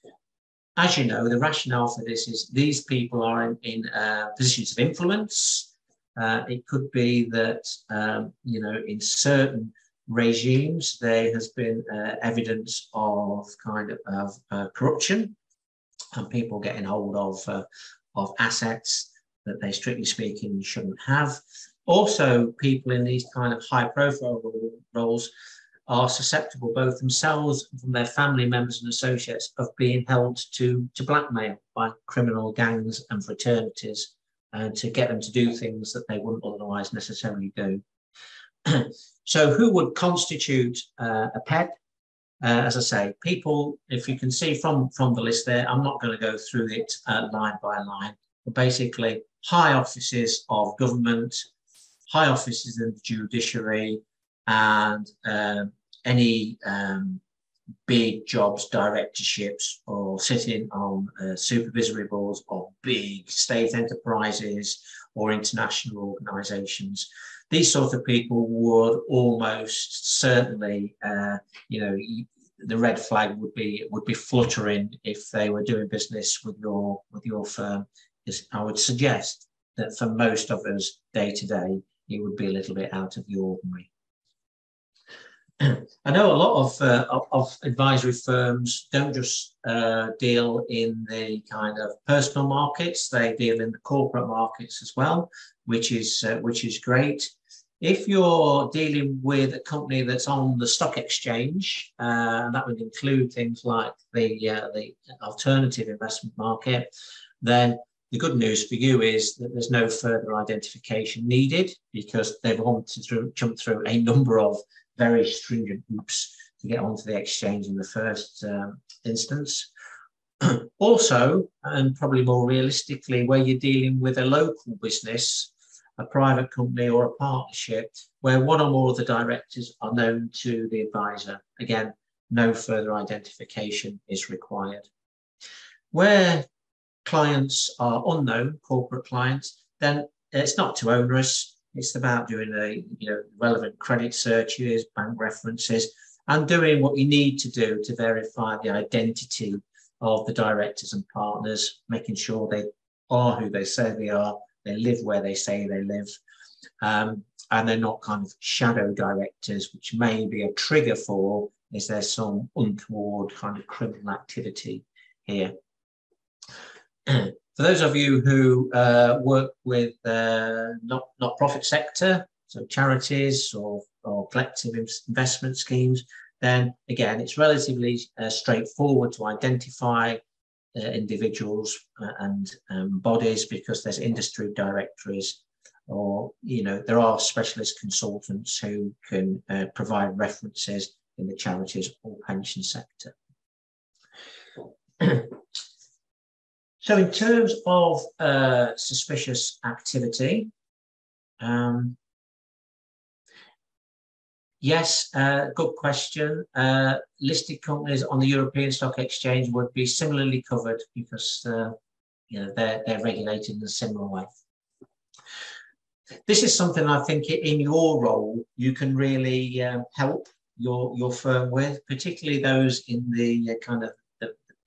as you know, the rationale for this is these people are in, in uh, positions of influence. Uh, it could be that, um, you know, in certain regimes, there has been uh, evidence of kind of, of uh, corruption and people getting hold of, uh, of assets that they, strictly speaking, shouldn't have. Also, people in these kind of high profile roles are susceptible, both themselves and from their family members and associates, of being held to, to blackmail by criminal gangs and fraternities and to get them to do things that they wouldn't otherwise necessarily do. (clears throat) so, who would constitute uh, a PEP? Uh, as I say, people, if you can see from, from the list there, I'm not going to go through it uh, line by line. but basically high offices of government, high offices in the judiciary, and um, any um, big jobs, directorships, or sitting on uh, supervisory boards of big state enterprises or international organizations. These sort of people would almost certainly, uh, you know, the red flag would be would be fluttering if they were doing business with your with your firm. I would suggest that for most of us day to day, it would be a little bit out of the ordinary. (clears throat) I know a lot of, uh, of, advisory firms don't just uh, deal in the kind of personal markets; they deal in the corporate markets as well, which is uh, which is great. If you're dealing with a company that's on the stock exchange, uh, and that would include things like the uh, the alternative investment market, then the good news for you is that there's no further identification needed because they've wanted to jump through a number of very stringent hoops to get onto the exchange in the first um, instance. (clears throat) also, and probably more realistically, where you're dealing with a local business, a private company or a partnership, where one or more of the directors are known to the advisor. Again, no further identification is required. Where clients are unknown, corporate clients, then it's not too onerous. It's about doing a you know relevant credit searches, bank references, and doing what you need to do to verify the identity of the directors and partners, making sure they are who they say they are, they live where they say they live, um, and they're not kind of shadow directors, which may be a trigger for is there some untoward kind of criminal activity here. (clears throat) For those of you who uh, work with uh, not not profit sector, so charities or, or collective investment schemes, then again it's relatively uh, straightforward to identify uh, individuals uh, and um, bodies because there's industry directories or you know there are specialist consultants who can uh, provide references in the charities or pension sector. (clears throat) So in terms of uh, suspicious activity, um, yes, uh, good question. Uh, listed companies on the European Stock Exchange would be similarly covered because uh, you know they're they're regulated in a similar way. This is something I think in your role you can really um, help your your firm with, particularly those in the uh, kind of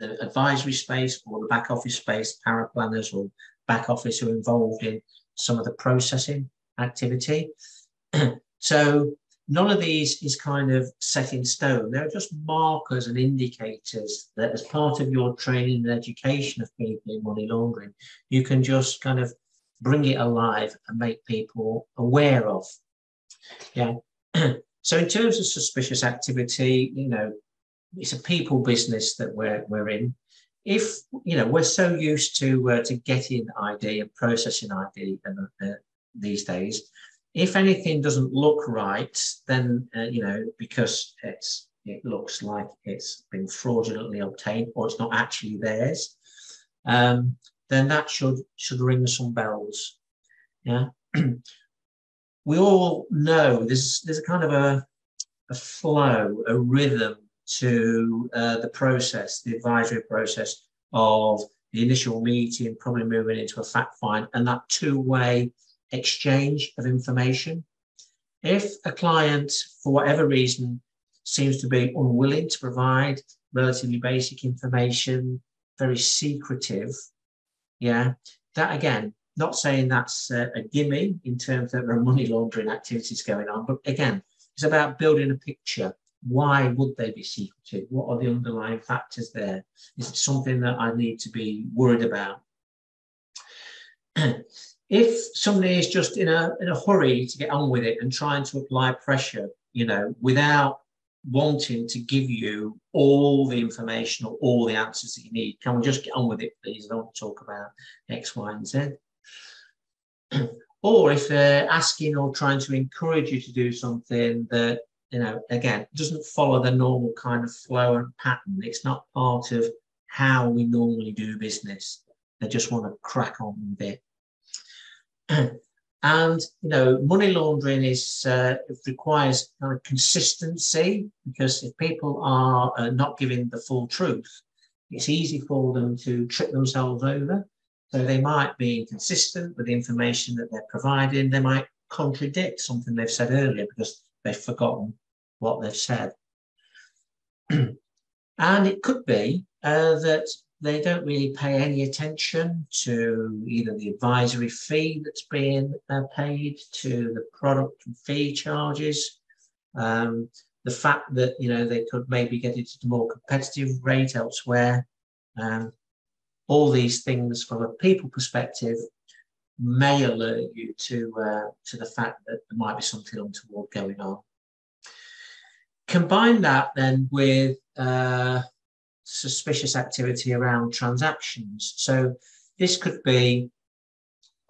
the advisory space or the back office space, paraplanners or back office who are involved in some of the processing activity. (clears throat) so none of these is kind of set in stone. They're just markers and indicators that as part of your training and education of people in money laundering, you can just kind of bring it alive and make people aware of. Yeah. (clears throat) so in terms of suspicious activity, you know, it's a people business that we're we're in. If you know we're so used to uh, to getting ID and processing ID and, uh, these days, if anything doesn't look right, then uh, you know because it's it looks like it's been fraudulently obtained or it's not actually theirs, um, then that should should ring some bells. Yeah, (clears throat) we all know there's there's a kind of a a flow, a rhythm to uh, the process, the advisory process of the initial meeting, probably moving into a fact find, and that two way exchange of information. If a client, for whatever reason, seems to be unwilling to provide relatively basic information, very secretive, yeah, that again, not saying that's a, a gimme in terms that there are money laundering activities going on, but again, it's about building a picture why would they be secretive? What are the underlying factors there? Is it something that I need to be worried about? (clears throat) if somebody is just in a in a hurry to get on with it and trying to apply pressure, you know, without wanting to give you all the information or all the answers that you need, can we just get on with it, please? I don't talk about X, Y, and Z. (clears throat) or if they're asking or trying to encourage you to do something that you know, again, it doesn't follow the normal kind of flow and pattern. It's not part of how we normally do business. They just want to crack on with it. (clears throat) And you know, money laundering is uh, requires kind of consistency because if people are uh, not giving the full truth, it's easy for them to trip themselves over. So they might be inconsistent with the information that they're providing. They might contradict something they've said earlier because they've forgotten what they've said. (clears throat) and it could be uh, that they don't really pay any attention to either the advisory fee that's being uh, paid, to the product fee charges, um, the fact that you know they could maybe get it at a more competitive rate elsewhere. Um, all these things from a people perspective may alert you to uh, to the fact that there might be something untoward going on. Combine that then with uh, suspicious activity around transactions. So this could be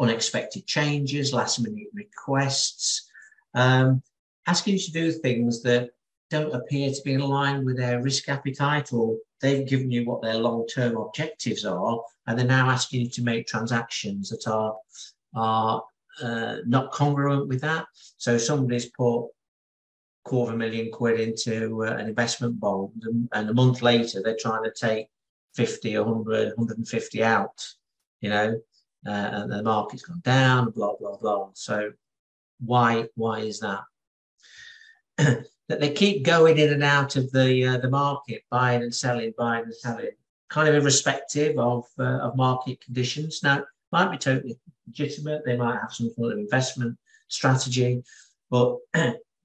unexpected changes, last minute requests, um, asking you to do things that don't appear to be in line with their risk appetite or they've given you what their long-term objectives are and they're now asking you to make transactions that are are uh, not congruent with that. So somebody's put quarter million quid into uh, an investment bond, and, and, a month later they're trying to take 50, 100, 150 out, you know, uh, and the market's gone down, blah, blah, blah. So why, why is that? (clears throat) that they keep going in and out of the uh, the market, buying and selling, buying and selling, kind of irrespective of uh, of market conditions. Now, might be totally legitimate. They might have some sort of investment strategy, but (clears throat)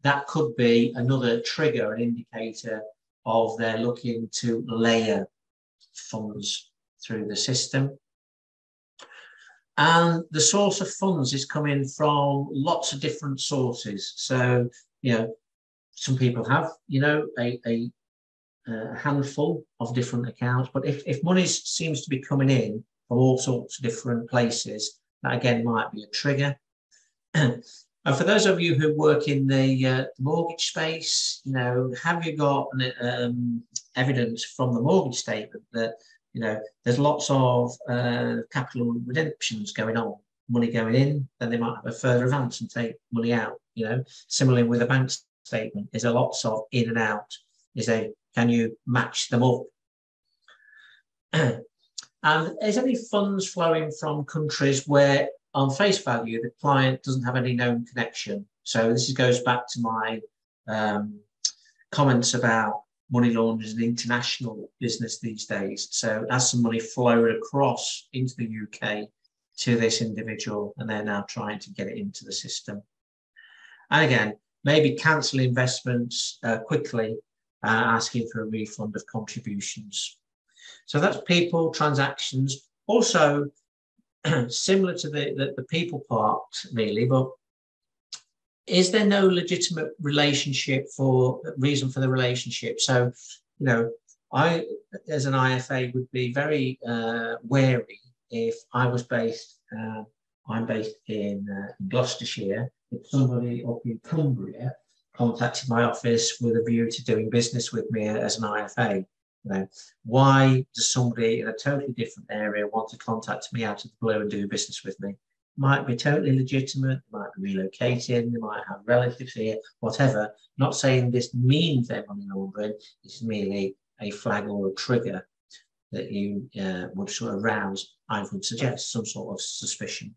that could be another trigger, an indicator of they're looking to layer funds through the system. And the source of funds is coming from lots of different sources. So, you know, some people have, you know, a, a, a handful of different accounts, but if, if money seems to be coming in from all sorts of different places, that again might be a trigger. (clears throat) And for those of you who work in the uh, mortgage space, you know, have you got um, evidence from the mortgage statement that you know there's lots of uh, capital redemptions going on, money going in, then they might have a further advance and take money out. You know, similarly with a bank statement, is a lots of in and out. Is a can you match them up? (clears throat) and is any funds flowing from countries where on face value, the client doesn't have any known connection. So this goes back to my um, comments about money laundering is an international business these days. So as some money flowed across into the UK to this individual, and they're now trying to get it into the system. And again, maybe cancel investments uh, quickly, uh, asking for a refund of contributions. So that's people, transactions. Also, (clears throat) similar to the, the, the people part, really, but is there no legitimate relationship for reason for the relationship? So, you know, I, as an IFA, would be very uh, wary if I was based, uh, I'm based in, uh, in Gloucestershire, if somebody up in Cumbria contacted my office with a view to doing business with me as an IFA. Know, why does somebody in a totally different area want to contact me out of the blue and do business with me? Might be totally legitimate, might be relocating, they might have relatives here, whatever. Not saying this means they're money laundering, it's merely a flag or a trigger that you uh, would sort of arouse, I would suggest, some sort of suspicion.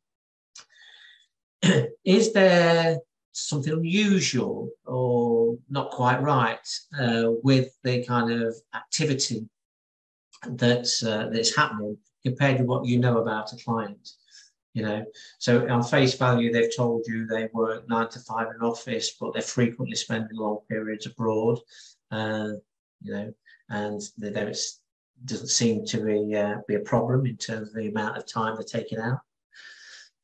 (clears throat) Is there something unusual or not quite right uh, with the kind of activity that's uh, that's happening compared to what you know about a client you know? So on face value they've told you they work nine to five in office but they're frequently spending long periods abroad uh, you know and there doesn't seem to be uh, be a problem in terms of the amount of time they're taking out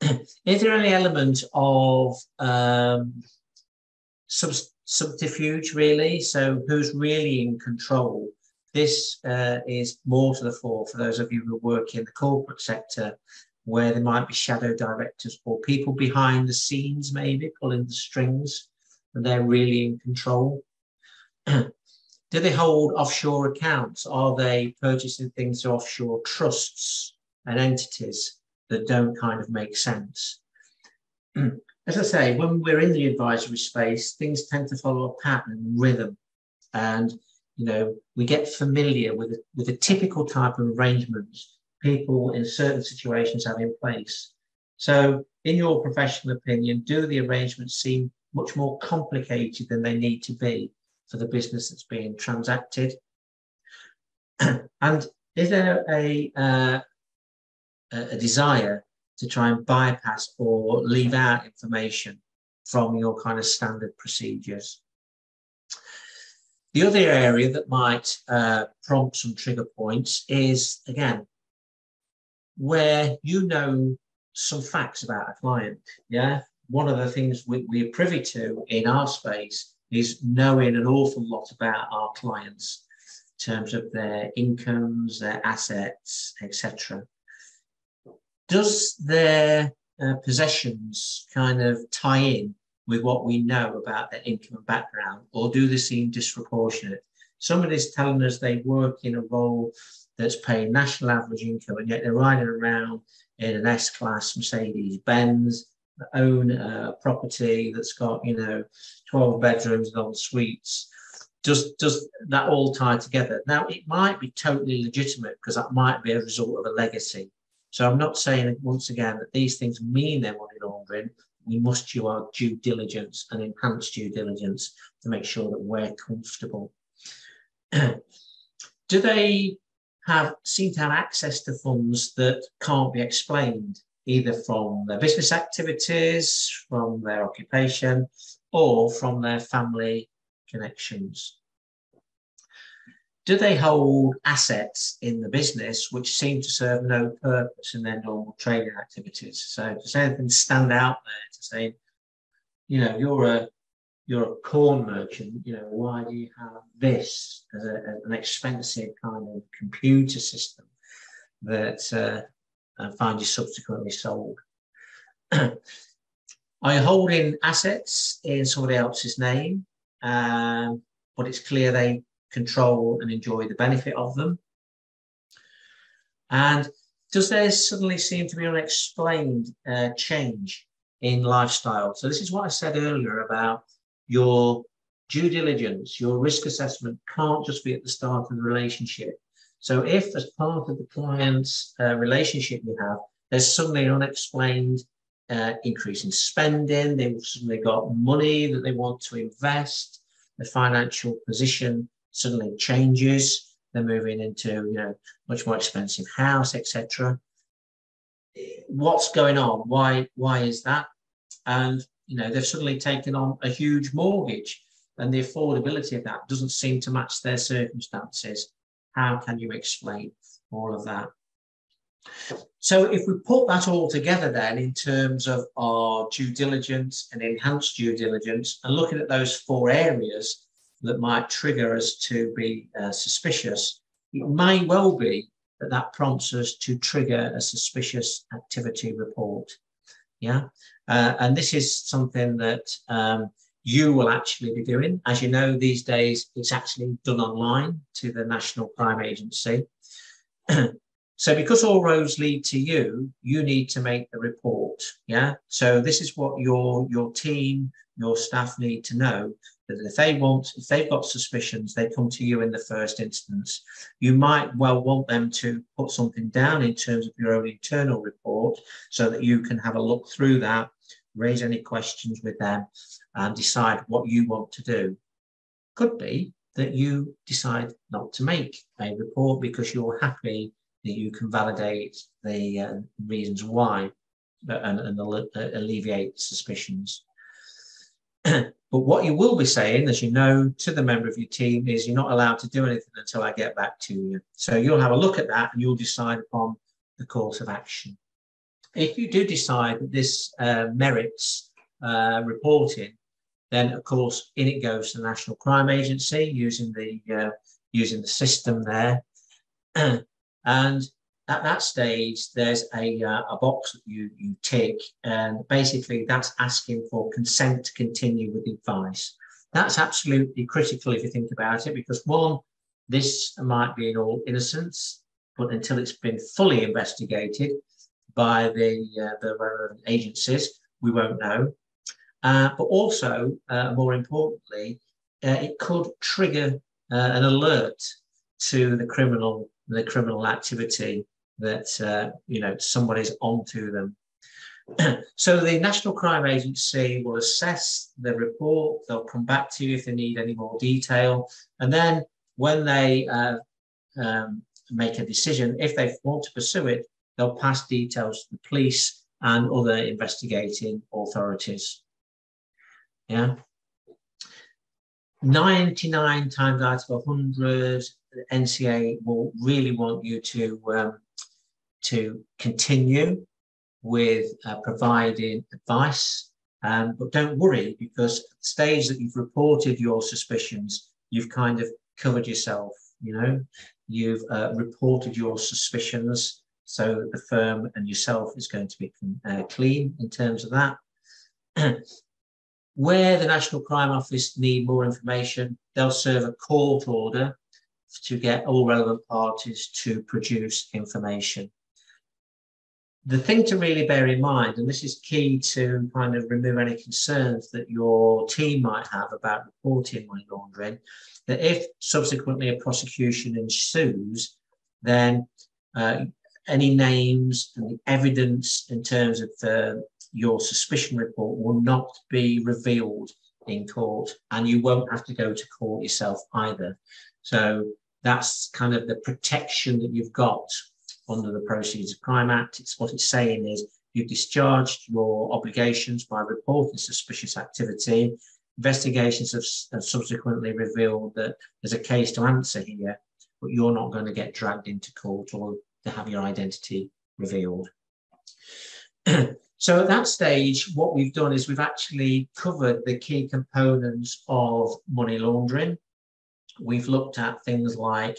is there any element of um, sub subterfuge really? So who's really in control? This uh, is more to the fore for those of you who work in the corporate sector where there might be shadow directors or people behind the scenes maybe pulling the strings and they're really in control. (clears throat) Do they hold offshore accounts? Are they purchasing things through offshore trusts? and entities that don't kind of make sense. As I say, when we're in the advisory space, things tend to follow a pattern and rhythm. And, you know, we get familiar with, with a typical type of arrangements people in certain situations have in place. So, in your professional opinion, do the arrangements seem much more complicated than they need to be for the business that's being transacted? (clears throat) and is there a, uh, a desire to try and bypass or leave out information from your kind of standard procedures? The other area that might uh, prompt some trigger points is, again, where you know some facts about a client. Yeah. One of the things we, we're privy to in our space is knowing an awful lot about our clients in terms of their incomes, their assets, etc. Does their uh, possessions kind of tie in with what we know about their income and background, or do they seem disproportionate? Somebody's telling us they work in a role that's paying national average income, and yet they're riding around in an S class Mercedes Benz, own a property that's got, you know, 12 bedrooms and en suites. Does, does that all tie together? Now, it might be totally legitimate because that might be a result of a legacy. So I'm not saying once again that these things mean they're money laundering. We must do our due diligence and enhance due diligence to make sure that we're comfortable. (clears throat) do they have seem to have access to funds that can't be explained either from their business activities, from their occupation, or from their family connections. Do they hold assets in the business which seem to serve no purpose in their normal trading activities? So does anything stand out there to say, you know, you're a you're a corn merchant, you know, why do you have this as, a, an expensive kind of computer system that uh, find you subsequently sold? (clears throat) Are you holding assets in somebody else's name, um, but it's clear they control and enjoy the benefit of them? And does there suddenly seem to be an unexplained uh, change in lifestyle? So this is what I said earlier about your due diligence, your risk assessment can't just be at the start of the relationship. So if as part of the client's uh, relationship you have, there's suddenly an unexplained uh, increase in spending, they've suddenly got money that they want to invest, the financial position suddenly changes, they're moving into you know much more expensive house, etc. What's going on? Why why is that? And you know, they've suddenly taken on a huge mortgage and the affordability of that doesn't seem to match their circumstances. How can you explain all of that? So if we put that all together then in terms of our due diligence and enhanced due diligence and looking at those four areas that might trigger us to be uh, suspicious, it may well be that that prompts us to trigger a suspicious activity report. Yeah. Uh, and this is something that um, you will actually be doing. As you know, these days it's actually done online to the National Crime Agency. (clears throat) so because all roads lead to you, you need to make the report. Yeah. So this is what your your team, your staff need to know that if they want, if they've got suspicions, they come to you in the first instance. You might well want them to put something down in terms of your own internal report so that you can have a look through that, raise any questions with them, and decide what you want to do. Could be that you decide not to make a report because you're happy that you can validate the uh, reasons why uh, and, and alleviate suspicions. (clears throat) But what you will be saying, as you know, to the member of your team is you're not allowed to do anything until I get back to you. So you'll have a look at that and you'll decide upon the course of action. If you do decide that this uh, merits uh, reporting, then of course in it goes to the National Crime Agency using the uh, using the system there, (clears throat) and at that stage, there's a, uh, a box that you, you tick, and basically that's asking for consent to continue with the advice. That's absolutely critical if you think about it, because one, this might be in all innocence, but until it's been fully investigated by the, uh, the relevant agencies, we won't know. Uh, but also, uh, more importantly, uh, it could trigger uh, an alert to the criminal the criminal activity that uh, you know somebody's onto them. (clears throat) so the National Crime Agency will assess the report. They'll come back to you if they need any more detail, and then when they uh, um, make a decision, if they want to pursue it, they'll pass details to the police and other investigating authorities. Yeah. 99 times out of 100, the NCA will really want you to, um, to continue with uh, providing advice. Um, but don't worry, because at the stage that you've reported your suspicions, you've kind of covered yourself, you know, you've uh, reported your suspicions so the firm and yourself is going to be uh, clean in terms of that. (clears throat) Where the National Crime Office need more information, they'll serve a court order to get all relevant parties to produce information. The thing to really bear in mind, and this is key to kind of remove any concerns that your team might have about reporting money laundering, that if subsequently a prosecution ensues, then uh, any names and the evidence in terms of the your suspicion report will not be revealed in court and you won't have to go to court yourself either. So that's kind of the protection that you've got under the Proceeds of Crime Act. It's what it's saying is you've discharged your obligations by reporting suspicious activity. Investigations have, have subsequently revealed that there's a case to answer here, but you're not going to get dragged into court or to have your identity revealed. (clears throat) So at that stage, what we've done is we've actually covered the key components of money laundering. We've looked at things like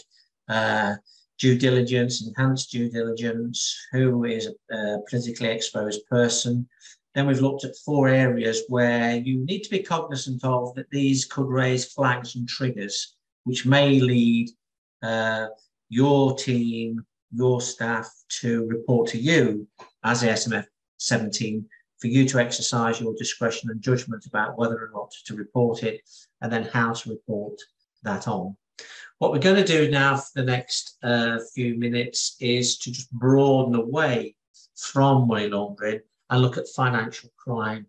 uh, due diligence, enhanced due diligence, who is a politically exposed person. Then we've looked at four areas where you need to be cognizant of that these could raise flags and triggers, which may lead uh, your team, your staff to report to you as SMF 17 for you to exercise your discretion and judgment about whether or not to report it and then how to report that on. What we're going to do now for the next uh, few minutes is to just broaden away from money laundering and look at financial crime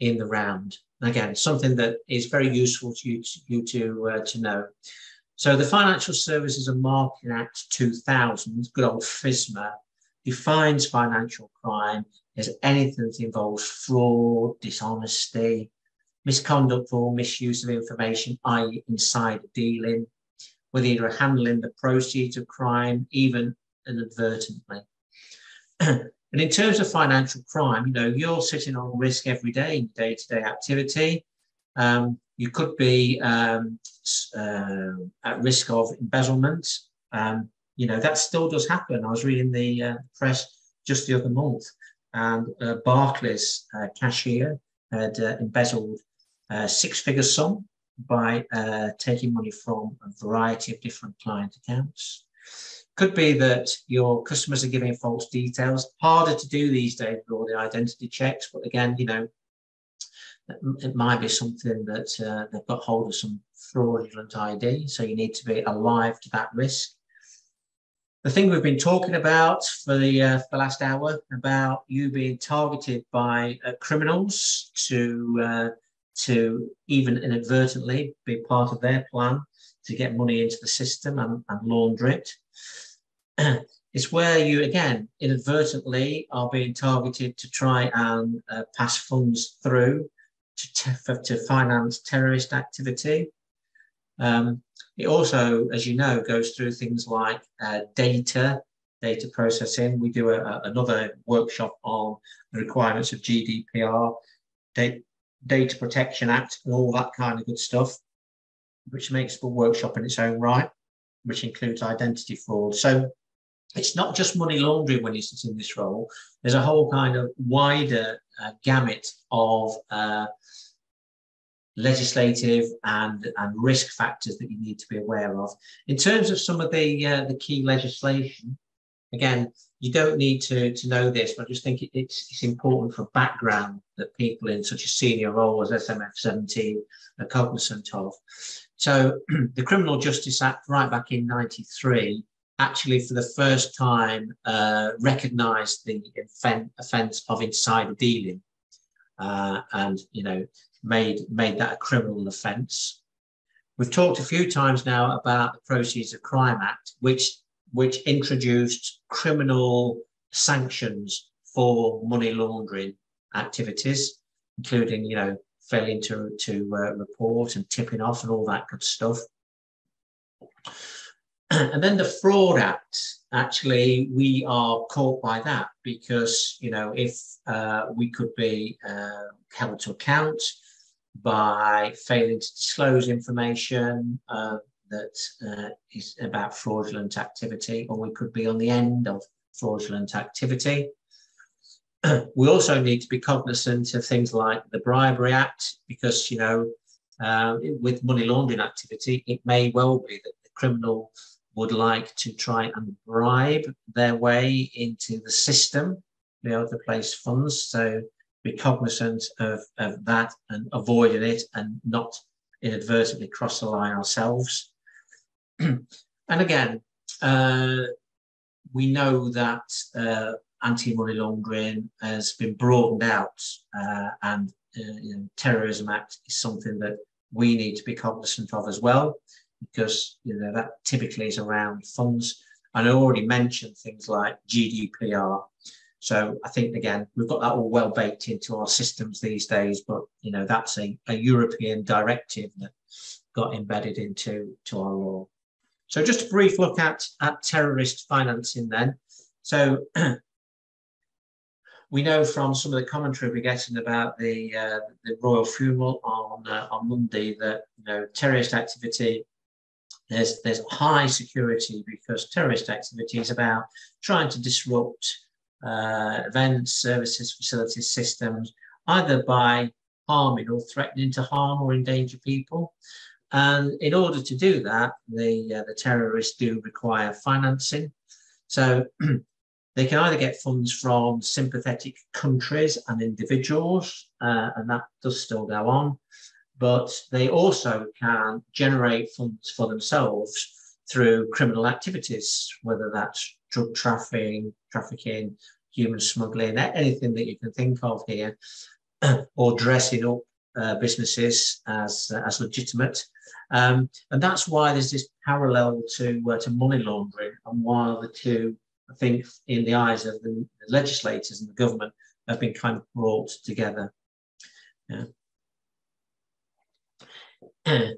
in the round. Again, something that is very useful to you to, you to, uh, to know. So the Financial Services and Markets Act 2000, good old FISMA, defines financial crime as anything that involves fraud, dishonesty, misconduct or misuse of information, i.e., insider dealing, with either handling the proceeds of crime, even inadvertently. (clears throat) and in terms of financial crime, you know, you're sitting on risk every day in day-to-day activity. Um, you could be um, uh, at risk of embezzlement. Um, you know, that still does happen. I was reading the uh, press just the other month, and uh, Barclays uh, cashier had uh, embezzled a uh, six-figure sum by uh, taking money from a variety of different client accounts. Could be that your customers are giving false details. Harder to do these days with all the identity checks, but again, you know, it might be something that they've got hold of some fraudulent ID, so you need to be alive to that risk the thing we've been talking about for the, uh, for the last hour about you being targeted by uh, criminals to uh, to even inadvertently be part of their plan to get money into the system and, and launder it. (clears throat) it's where you again inadvertently are being targeted to try and uh, pass funds through to, to finance terrorist activity. Um, it also, as you know, goes through things like uh, data, data processing. We do a, a, another workshop on the requirements of GDPR, data, Data Protection Act, and all that kind of good stuff, which makes for workshop in its own right, which includes identity fraud. So it's not just money laundering when you sit in this role. There's a whole kind of wider uh, gamut of uh, legislative and, and risk factors that you need to be aware of. In terms of some of the, uh, the key legislation, again, you don't need to, to know this, but I just think it, it's, it's important for background that people in such a senior role as SMF 17 are cognizant of. So (clears throat) the Criminal Justice Act, right back in 93, actually for the first time uh, recognised the offence of insider dealing uh, and, you know, made, made that a criminal offence. We've talked a few times now about the Proceeds of Crime Act, which, which introduced criminal sanctions for money laundering activities, including, you know, failing to, to uh, report and tipping off and all that good stuff. (clears throat) and then the Fraud Act, actually, we are caught by that because, you know, if uh, we could be uh, held to account by failing to disclose information uh, that uh, is about fraudulent activity, or we could be on the end of fraudulent activity. (clears throat) we also need to be cognizant of things like the Bribery Act, because, you know, uh, with money laundering activity, it may well be that the criminal would like to try and bribe their way into the system, be able to place funds. So be cognizant of, of that and avoiding it and not inadvertently cross the line ourselves. (clears throat) and again, uh, we know that uh, anti-money laundering has been broadened out uh, and uh, you know, terrorism act is something that we need to be cognizant of as well because you know that typically is around funds. And I already mentioned things like GDPR. So I think again we've got that all well baked into our systems these days. But you know that's a, a European directive that got embedded into to our law. So just a brief look at at terrorist financing then. So (clears throat) we know from some of the commentary we're getting about the uh, the royal funeral on uh, on Monday that you know terrorist activity there's, there's high security because terrorist activity is about trying to disrupt uh, events, services, facilities, systems, either by harming or threatening to harm or endanger people. And in order to do that, the, uh, the terrorists do require financing. So (clears throat) they can either get funds from sympathetic countries and individuals, uh, and that does still go on, but they also can generate funds for themselves through criminal activities, whether that's drug trafficking, trafficking, human smuggling, anything that you can think of here, (clears throat) or dressing up uh, businesses as uh, as legitimate. Um, and that's why there's this parallel to uh, to money laundering, and why the two, I think, in the eyes of the, the legislators and the government, have been kind of brought together. Yeah. (clears throat)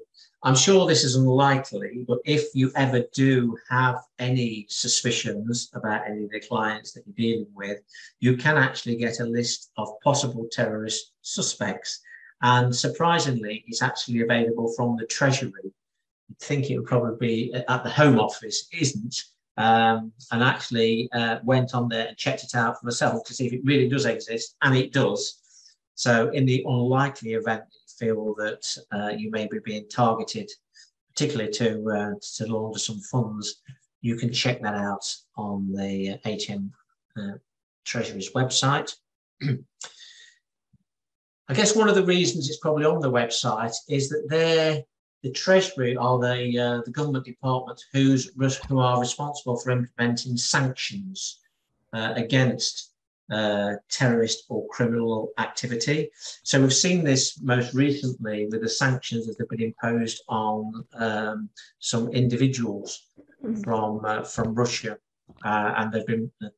I'm sure this is unlikely, but if you ever do have any suspicions about any of the clients that you're dealing with, you can actually get a list of possible terrorist suspects. And surprisingly, it's actually available from the Treasury. I think it would probably be at the Home Office, isn't. Um, and actually uh, went on there and checked it out for myself to see if it really does exist, and it does. So, in the unlikely event you feel that uh, you may be being targeted, particularly to uh, to launder some funds, you can check that out on the ATM uh, Treasury's website. (clears throat) I guess one of the reasons it's probably on the website is that they're the Treasury or the uh, the government department who's who are responsible for implementing sanctions uh, against uh, terrorist or criminal activity. So we've seen this most recently with the sanctions that have been imposed on um, some individuals mm-hmm. from uh, from Russia, uh, and they've been uh,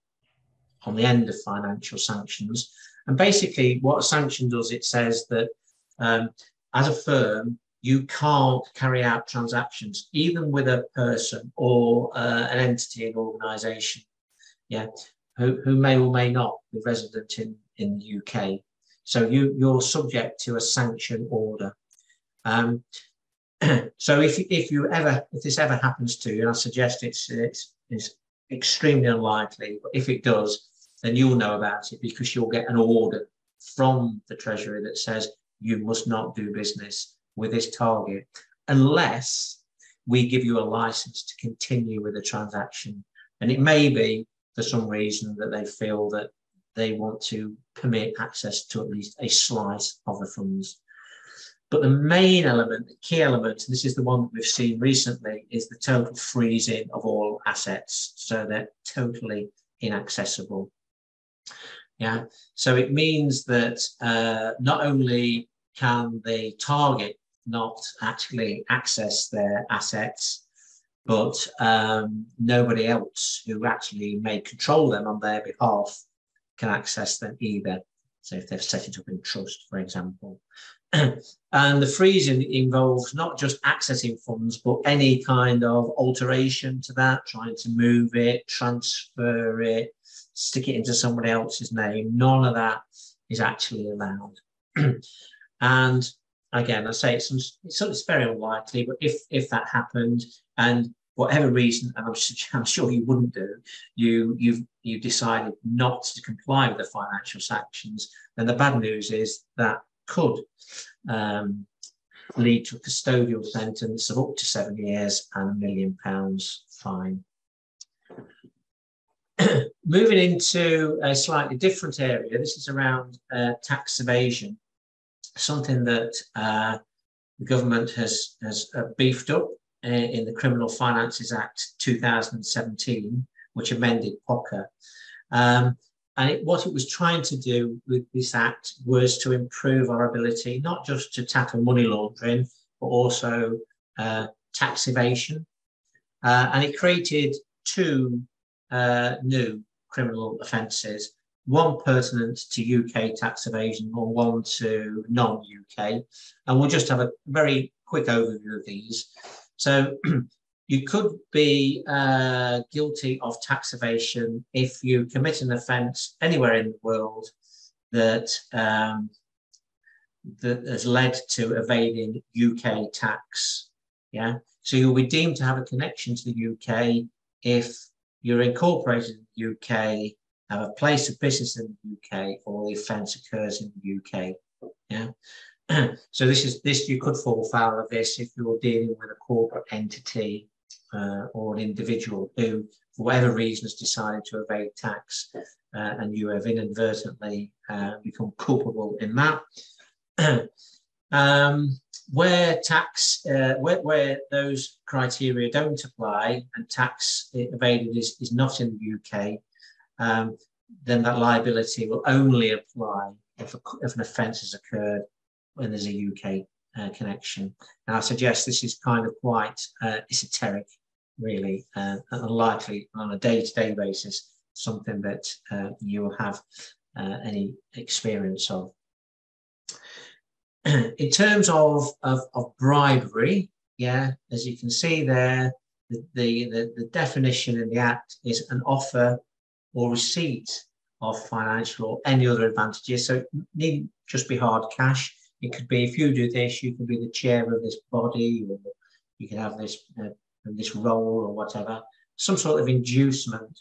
on the end of financial sanctions. And basically, what a sanction does, it says that um, as a firm, you can't carry out transactions, even with a person or uh, an entity, an organization. Yeah, who, who may or may not be resident in, in the UK. So you, you're subject to a sanction order. Um, (clears throat) so if, if you ever, if this ever happens to you, and I suggest it's, it's, it's extremely unlikely, but if it does, then you'll know about it because you'll get an order from the Treasury that says you must not do business with this target unless we give you a license to continue with the transaction. And it may be for some reason that they feel that they want to permit access to at least a slice of the funds. But the main element, the key element, and this is the one that we've seen recently, is the total freezing of all assets. So they're totally inaccessible. Yeah, so it means that uh, not only can the target not actually access their assets, but um, nobody else who actually may control them on their behalf can access them either. So if they've set it up in trust, for example. (clears throat) and the freezing involves not just accessing funds, but any kind of alteration to that, trying to move it, transfer it, stick it into somebody else's name. None of that is actually allowed. (clears throat) and again, I say it's, it's, it's very unlikely, but if if that happened and whatever reason, and I'm, (laughs) I'm, sure you wouldn't do, you you've you decided not to comply with the financial sanctions, then the bad news is that could um, lead to a custodial sentence of up to seven years and a million pounds fine. (clears throat) Moving into a slightly different area, this is around uh, tax evasion, something that uh, the government has, has uh, beefed up uh, in the Criminal Finances Act 2017, which amended POCA. Um, and it, what it was trying to do with this act was to improve our ability not just to tackle money laundering, but also uh, tax evasion. Uh, and it created two uh, new criminal offences, one pertinent to UK tax evasion or one to non UK. And we'll just have a very quick overview of these. So (clears throat) you could be uh, guilty of tax evasion if you commit an offence anywhere in the world that um, that has led to evading UK tax. Yeah, so you'll be deemed to have a connection to the UK if you're incorporated in UK, have a place of business in the UK, or the offence occurs in the UK. Yeah. (clears throat) so this is this you could fall foul of this if you're dealing with a corporate entity uh, or an individual who, for whatever reason, has decided to evade tax, uh, and you have inadvertently uh, become culpable in that. (clears throat) um, where tax, uh, where, where those criteria don't apply and tax evaded is, is not in the UK, um, then that liability will only apply if, a, if an offence has occurred when there's a UK uh, connection. And I suggest this is kind of quite uh, esoteric, really, uh, unlikely on a day-to-day basis, something that uh, you will have uh, any experience of. (clears throat) in terms of, of, of, bribery, yeah, as you can see there, the, the, the, definition in the Act is an offer or receipt of financial or any other advantages. So it needn't just be hard cash. It could be if you do this, you can be the chair of this body, or you can have this uh, this role or whatever. Some sort of inducement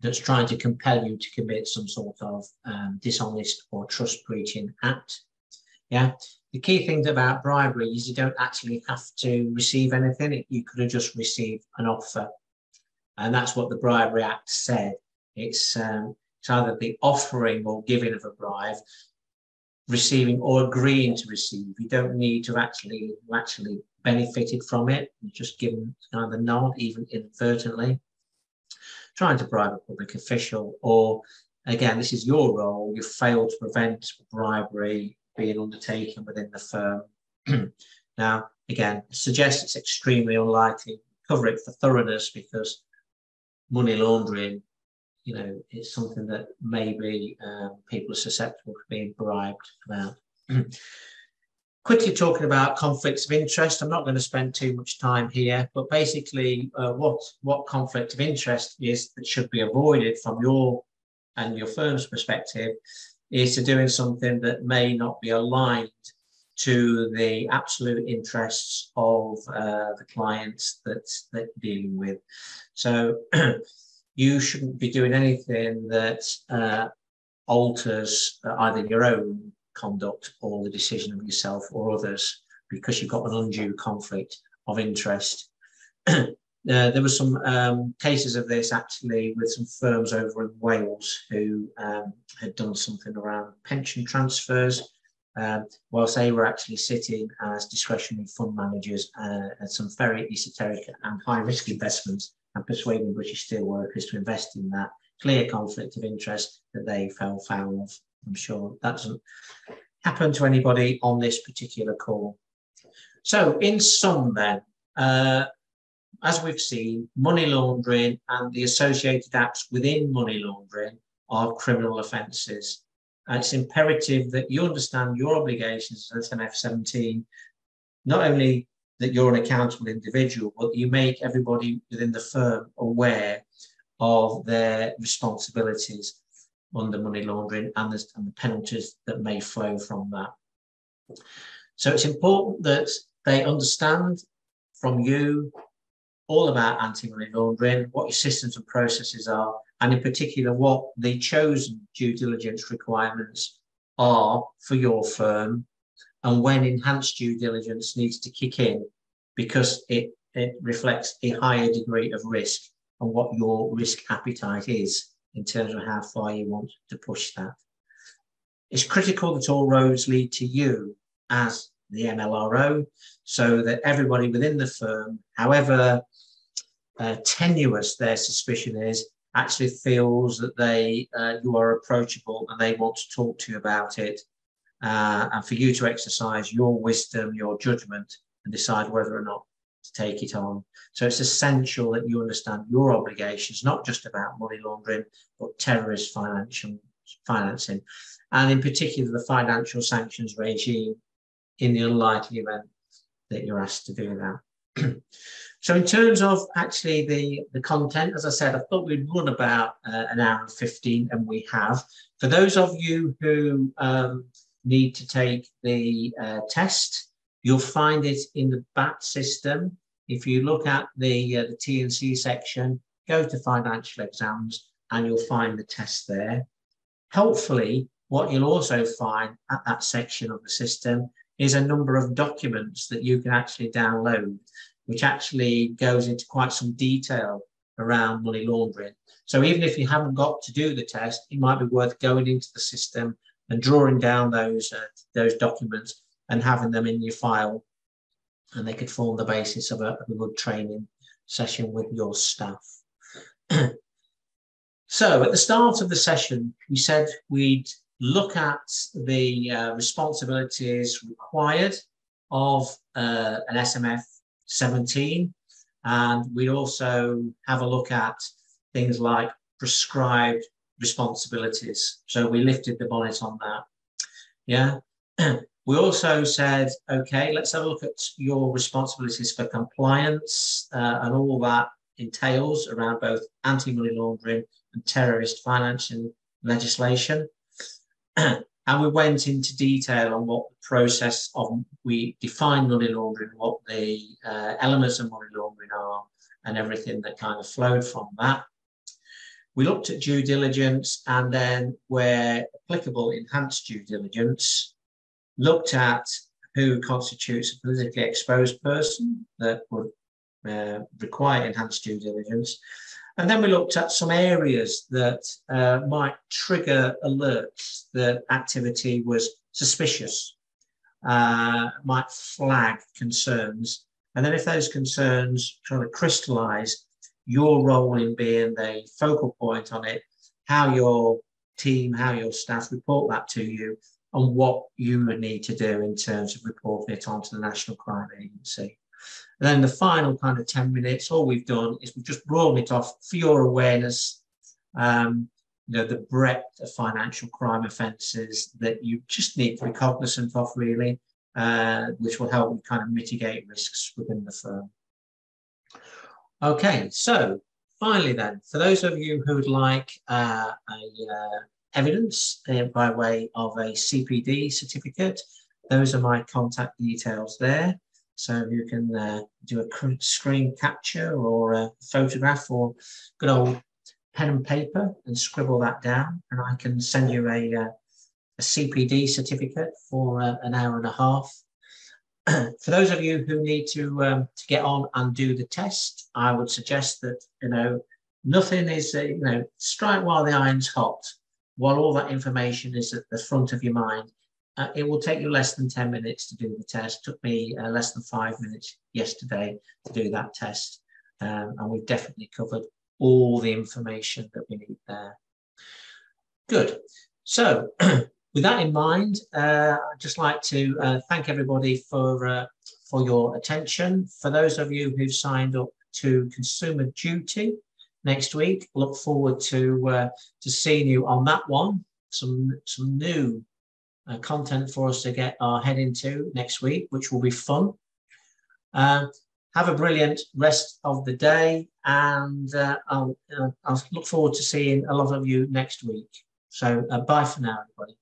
that's trying to compel you to commit some sort of um, dishonest or trust breaching act. Yeah. The key thing about bribery is you don't actually have to receive anything. You could have just received an offer. And that's what the Bribery Act said. It's, um, it's either the offering or giving of a bribe receiving or agreeing to receive. You don't need to actually actually benefited from it. You're just given kind of a nod, even inadvertently. Trying to bribe a public official, or again, this is your role. You failed to prevent bribery being undertaken within the firm. (clears throat) now, again, suggest it's extremely unlikely. Cover it for thoroughness because money laundering you know, it's something that maybe um, people are susceptible to being bribed about. (clears throat) Quickly talking about conflicts of interest, I'm not going to spend too much time here, but basically, uh, what what conflict of interest is that should be avoided from your and your firm's perspective is to doing something that may not be aligned to the absolute interests of uh, the clients that that you're dealing with. So (clears throat) you shouldn't be doing anything that uh, alters uh, either your own conduct or the decision of yourself or others because you've got an undue conflict of interest. (clears throat) uh, there were some um, cases of this actually with some firms over in Wales who um, had done something around pension transfers, um, whilst they were actually sitting as discretionary fund managers uh, at some very esoteric and high risk investments and persuading British steelworkers to invest in that clear conflict of interest that they fell foul of. I'm sure that doesn't happen to anybody on this particular call. So, in sum, then, uh, as we've seen, money laundering and the associated acts within money laundering are criminal offences. And it's imperative that you understand your obligations as an F17, not only that you're an accountable individual, but you make everybody within the firm aware of their responsibilities under money laundering and the, and the penalties that may flow from that. So it's important that they understand from you all about anti-money laundering, what your systems and processes are, and in particular what the chosen due diligence requirements are for your firm and when enhanced due diligence needs to kick in because it, it reflects a higher degree of risk and what your risk appetite is in terms of how far you want to push that. It's critical that all roads lead to you as the MLRO so that everybody within the firm, however uh, tenuous their suspicion is, actually feels that they uh, you are approachable and they want to talk to you about it, uh, and for you to exercise your wisdom, your judgment, and decide whether or not to take it on. So it's essential that you understand your obligations, not just about money laundering, but terrorist financial financing, and in particular the financial sanctions regime in the unlikely event that you're asked to do that. (clears throat) so in terms of actually the, the content, as I said, I thought we'd run about uh, an hour and 15 and we have. For those of you who um, need to take the uh, test, you'll find it in the BAT system. If you look at the, uh, the T&C section, go to financial exams and you'll find the test there. Helpfully, what you'll also find at that section of the system is a number of documents that you can actually download, which actually goes into quite some detail around money laundering. So even if you haven't got to do the test, it might be worth going into the system and drawing down those uh, those documents and having them in your file, and they could form the basis of a, of a good training session with your staff. (clears throat) so at the start of the session, we said we'd look at the uh, responsibilities required of uh, an SMF 17. And we'd also have a look at things like prescribed responsibilities. So we lifted the bonnet on that. Yeah. (clears throat) we also said, okay, let's have a look at your responsibilities for compliance uh, and all that entails around both anti-money laundering and terrorist financing legislation. (clears throat) and we went into detail on what the process of we define money laundering, what the uh, elements of money laundering are, and everything that kind of flowed from that. We looked at due diligence and then, where applicable, enhanced due diligence, looked at who constitutes a politically exposed person that would uh, require enhanced due diligence, and then we looked at some areas that uh, might trigger alerts that activity was suspicious, uh, might flag concerns. And then if those concerns kind of crystallize, your role in being the focal point on it, how your team, how your staff report that to you, and what you would need to do in terms of reporting it onto the National Crime Agency. And then the final kind of 10 minutes, all we've done is we've just broadened it off for your awareness, um, you know, the breadth of financial crime offences that you just need to be cognizant of, really, uh, which will help you kind of mitigate risks within the firm. Okay, so finally then, for those of you who would like uh, a uh, evidence uh, by way of a CPD certificate, those are my contact details there. So you can uh, do a screen capture or a photograph or good old pen and paper and scribble that down. And I can send you a, uh, a CPD certificate for uh, an hour and a half. (clears throat) for those of you who need to um, to get on and do the test, I would suggest that you know nothing is uh, you know strike while the iron's hot. While all that information is at the front of your mind, uh, it will take you less than ten minutes to do the test. Took me uh, less than five minutes yesterday to do that test, um, and we've definitely covered all the information that we need there. Good. So (clears throat) with that in mind, uh, I'd just like to uh, thank everybody for, uh, for your attention. For those of you who've signed up to Consumer Duty next week, look forward to, uh, to seeing you on that one. Some, some new uh, content for us to get our head into next week, which will be fun. Uh, have a brilliant rest of the day, and I'll, I'll look forward to seeing a lot of you next week. So uh, bye for now, everybody.